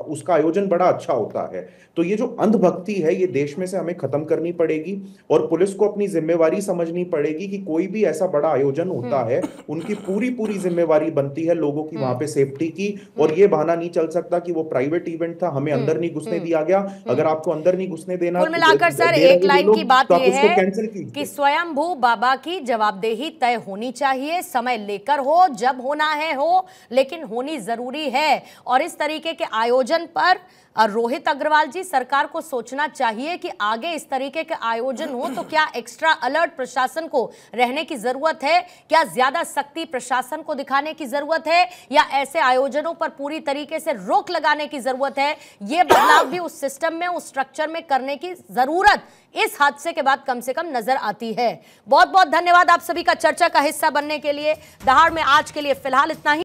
उसका आयोजन बड़ा अच्छा होता है। तो ये जो अंधभक्ति है ये देश में से हमें खत्म करनी पड़ेगी और पुलिस को अपनी जिम्मेवारी समझनी पड़ेगी कि कोई भी ऐसा बड़ा आयोजन होता है उनकी पूरी पूरी जिम्मेवारी बनती है लोगों की वहाँ पे सेफ्टी की और ये बहाना नहीं चल सकता कि वो प्राइवेट इवेंट था हमें अंदर नहीं घुसने दिया गया। अगर आपको अंदर नहीं घुसने देना कुल मिलाकर सर एक लाइन की बात तो उसको है कि स्वयंभू बाबा की जवाबदेही तय होनी चाहिए समय लेकर हो जब होना है हो लेकिन होनी ज़रूरी है। और इस तरीके के आयोजन पर रोहित अग्रवाल जी, सरकार को सोचना चाहिए कि आगे इस तरीके के आयोजन हो तो क्या एक्स्ट्रा अलर्ट प्रशासन को रहने की ज़रूरत है? क्या ज़्यादा सख्ती प्रशासन को दिखाने की ज़रूरत है? या ऐसे आयोजनों पर पूरी तरीके से रोक लगाने की ज़रूरत है? ये बदलाव भी उस सिस्टम में, उस स्ट्रक्चर में करने की ज़रूरत इस हादसे के बाद कम से कम नज़र आती है। बहुत बहुत धन्यवाद आप सभी का चर्चा का हिस्सा बनने के लिए। दहाड़ में आज के लिए फ़िलहाल इतना ही।